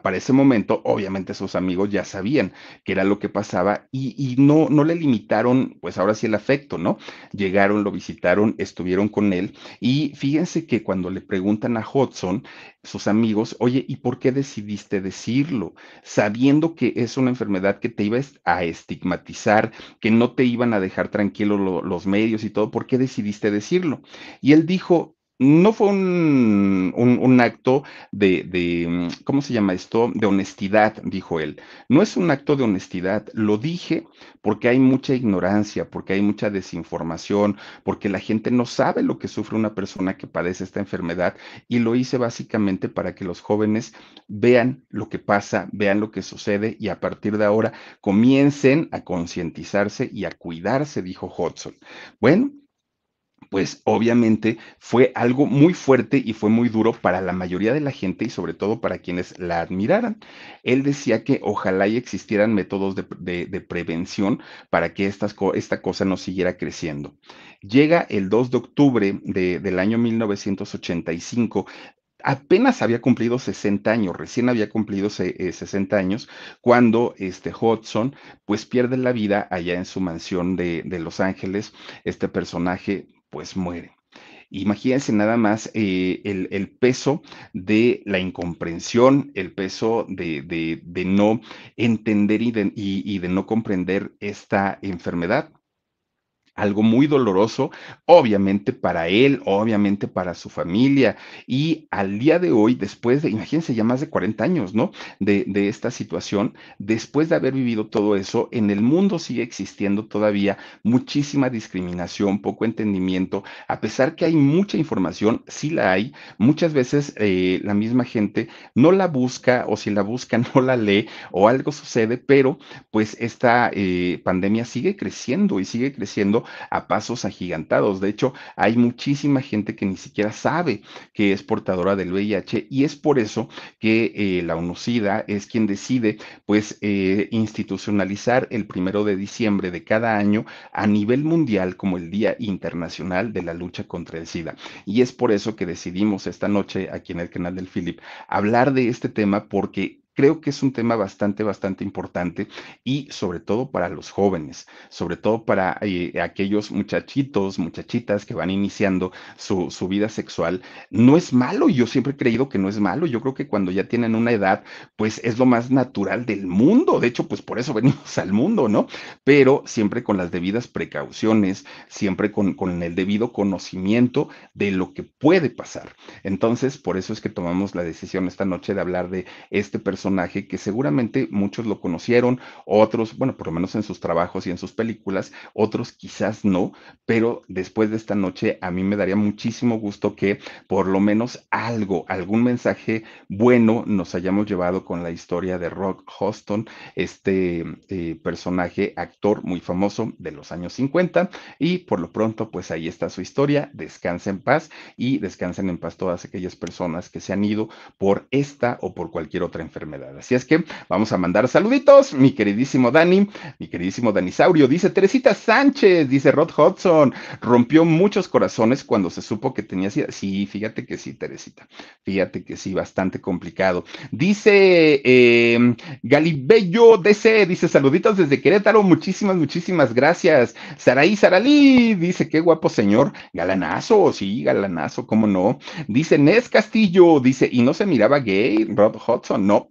para ese momento, obviamente sus amigos ya sabían que era lo que pasaba y, y, no, no le limitaron, pues ahora sí el afecto, ¿no? Llegaron, lo visitaron, estuvieron con él y fíjense que cuando le preguntan a Hudson, sus amigos, oye, ¿y por qué decidiste decirlo? Sabiendo que es una enfermedad que te iba a estigmatizar, que no te iban a dejar tranquilo lo, los medios y todo, ¿por qué decidiste decirlo? Y él dijo, no fue un, un, acto de, de, ¿cómo se llama esto? De honestidad, dijo él. No es un acto de honestidad, lo dije porque hay mucha ignorancia, porque hay mucha desinformación, porque la gente no sabe lo que sufre una persona que padece esta enfermedad y lo hice básicamente para que los jóvenes vean lo que pasa, vean lo que sucede y a partir de ahora comiencen a concientizarse y a cuidarse, dijo Hudson. Bueno, pues obviamente fue algo muy fuerte y fue muy duro para la mayoría de la gente y sobre todo para quienes la admiraran. Él decía que ojalá y existieran métodos de, prevención para que esta cosa no siguiera creciendo. Llega el 2 de octubre de, del año 1985 apenas había cumplido 60 años, recién había cumplido eh, 60 años, cuando este Hudson pues pierde la vida allá en su mansión de, de Los Ángeles. Este personaje pues muere. Imagínense nada más eh, el, el, peso de la incomprensión, el peso de, de, no entender y de, y, y de no comprender esta enfermedad algo muy doloroso, obviamente para él, obviamente para su familia. Y al día de hoy, después de, imagínense, ya más de 40 años, ¿no? De, de, esta situación, después de haber vivido todo eso, en el mundo sigue existiendo todavía muchísima discriminación, poco entendimiento, a pesar que hay mucha información, sí la hay, muchas veces eh, la misma gente no la busca o si la busca no la lee o algo sucede, pero pues esta eh, pandemia sigue creciendo y sigue creciendo a pasos agigantados. De hecho, hay muchísima gente que ni siquiera sabe que es portadora del VIH y es por eso que eh, la UNOCIDA es quien decide, pues, eh, institucionalizar el primero de diciembre de cada año a nivel mundial como el Día Internacional de la Lucha contra el SIDA. Y es por eso que decidimos esta noche aquí en el canal del Philip hablar de este tema porque creo que es un tema bastante, bastante importante y sobre todo para los jóvenes, sobre todo para eh, aquellos muchachitos, muchachitas que van iniciando su, su, vida sexual. No es malo, yo siempre he creído que no es malo, yo creo que cuando ya tienen una edad, pues es lo más natural del mundo, de hecho, pues por eso venimos al mundo, ¿no? Pero siempre con las debidas precauciones, siempre con, con el debido conocimiento de lo que puede pasar. Entonces, por eso es que tomamos la decisión esta noche de hablar de este personaje que seguramente muchos lo conocieron, otros, bueno, por lo menos en sus trabajos y en sus películas, otros quizás no, pero después de esta noche a mí me daría muchísimo gusto que por lo menos algo, algún mensaje bueno nos hayamos llevado con la historia de Rock Hoston, este eh, personaje, actor muy famoso de los años 50 y por lo pronto pues ahí está su historia, descansa en paz y descansen en paz todas aquellas personas que se han ido por esta o por cualquier otra enfermedad. Así es que vamos a mandar saluditos, mi queridísimo Dani, mi queridísimo Danisaurio, dice Teresita Sánchez, dice Rod Hudson, rompió muchos corazones cuando se supo que tenía. Sí, fíjate que sí, Teresita, fíjate que sí, bastante complicado. Dice eh, Galibello DC, dice saluditos desde Querétaro, muchísimas, muchísimas gracias. Saraí Saralí, dice qué guapo señor, galanazo, sí, galanazo, cómo no. Dice Nes Castillo, dice, y no se miraba gay, Rod Hudson, no,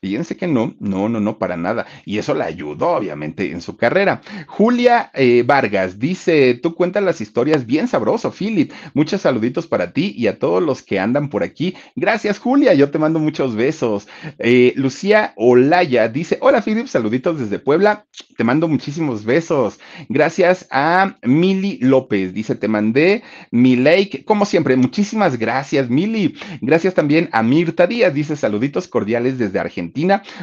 Fíjense que no, no, no, no, para nada. Y eso la ayudó, obviamente, en su carrera. Julia eh, Vargas dice, tú cuentas las historias bien sabroso, Philip. Muchos saluditos para ti y a todos los que andan por aquí. Gracias, Julia. Yo te mando muchos besos. Eh, Lucía Olaya dice, hola, Philip, saluditos desde Puebla. Te mando muchísimos besos. Gracias a Mili López. Dice, te mandé mi like. Como siempre, muchísimas gracias, Mili. Gracias también a Mirta Díaz. Dice, saluditos cordiales desde Argentina.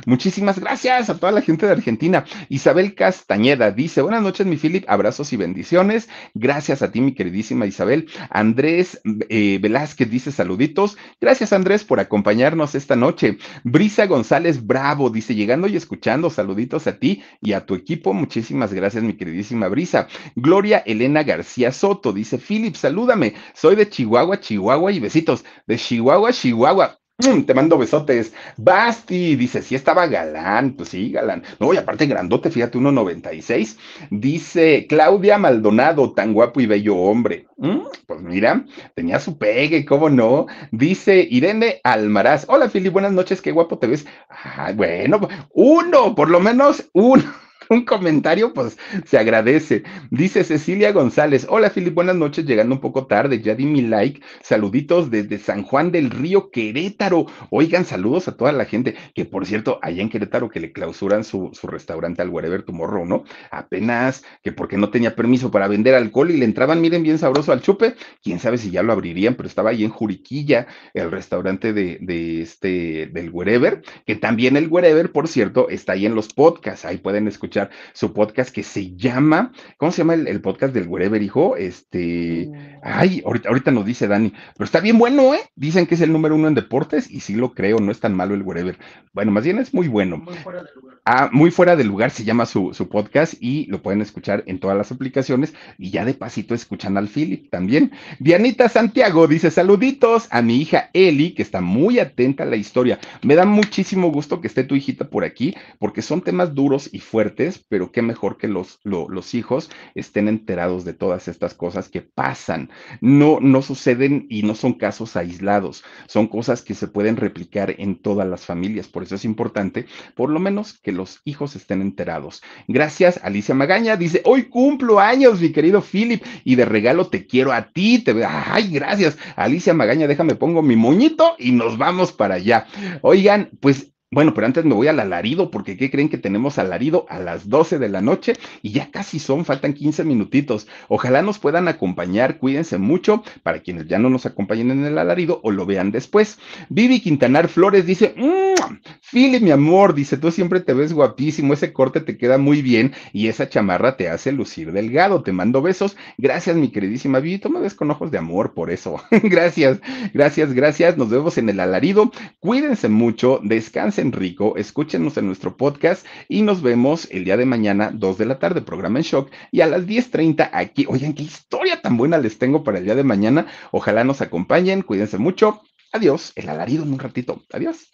Muchísimas gracias a toda la gente de Argentina. Isabel Castañeda dice, buenas noches, mi Philip, abrazos y bendiciones. Gracias a ti, mi queridísima Isabel. Andrés eh, Velázquez dice saluditos. Gracias, Andrés, por acompañarnos esta noche. Brisa González Bravo dice, llegando y escuchando, saluditos a ti y a tu equipo. Muchísimas gracias, mi queridísima Brisa. Gloria Elena García Soto dice, Philip, salúdame. Soy de Chihuahua, Chihuahua y besitos. De Chihuahua, Chihuahua. Te mando besotes. Basti dice, sí estaba galán, pues sí, galán. No, y aparte grandote, fíjate, 1.96. Dice Claudia Maldonado, tan guapo y bello hombre. Mm, pues mira, tenía su pegue, ¿cómo no? Dice Irene Almaraz, hola Fili, buenas noches, qué guapo te ves. Ah, bueno, uno, por lo menos uno. Un comentario, pues se agradece. Dice Cecilia González, hola Filip, buenas noches, llegando un poco tarde, ya di mi like, saluditos desde San Juan del Río, Querétaro. Oigan, saludos a toda la gente, que por cierto, allá en Querétaro que le clausuran su, su restaurante al Wherever Tomorrow, ¿no? Apenas que porque no tenía permiso para vender alcohol y le entraban, miren, bien sabroso al chupe, quién sabe si ya lo abrirían, pero estaba ahí en Juriquilla, el restaurante de, de este, del Wherever, que también el Wherever, por cierto, está ahí en los podcasts, ahí pueden escuchar su podcast que se llama, ¿cómo se llama el, podcast del Wherever, hijo? Este, mm. ay, ahorita, ahorita nos dice Dani, pero está bien bueno, ¿eh? Dicen que es el número uno en deportes y sí lo creo, no es tan malo el Wherever. Bueno, más bien es muy bueno. Muy fuera del lugar. Ah, muy fuera del lugar se llama su, su podcast y lo pueden escuchar en todas las aplicaciones y ya de pasito escuchan al Philip también. Dianita Santiago dice saluditos a mi hija Eli, que está muy atenta a la historia. Me da muchísimo gusto que esté tu hijita por aquí porque son temas duros y fuertes pero qué mejor que los, los hijos estén enterados de todas estas cosas que pasan. No, no suceden y no son casos aislados, son cosas que se pueden replicar en todas las familias. Por eso es importante, por lo menos, que los hijos estén enterados. Gracias, Alicia Magaña. Dice, hoy cumplo años, mi querido Philip, y de regalo te quiero a ti. Te... Ay, gracias, Alicia Magaña. Déjame pongo mi moñito y nos vamos para allá. Oigan, pues bueno, pero antes me voy al alarido, porque ¿qué creen que tenemos alarido a las 12 de la noche? Y ya casi son, faltan 15 minutitos. Ojalá nos puedan acompañar, cuídense mucho, para quienes ya no nos acompañen en el alarido o lo vean después. Vivi Quintanar Flores dice, mmm, Philip, mi amor, dice, tú siempre te ves guapísimo, ese corte te queda muy bien y esa chamarra te hace lucir delgado. Te mando besos. Gracias, mi queridísima Vivi. Tú me ves con ojos de amor por eso. gracias, gracias, gracias. Nos vemos en el alarido. Cuídense mucho, descansen rico, escúchenos en nuestro podcast y nos vemos el día de mañana, 2 de la tarde, programa en shock, y a las 10.30 aquí. Oigan, qué historia tan buena les tengo para el día de mañana. Ojalá nos acompañen, cuídense mucho. Adiós, el alarido en un ratito. Adiós.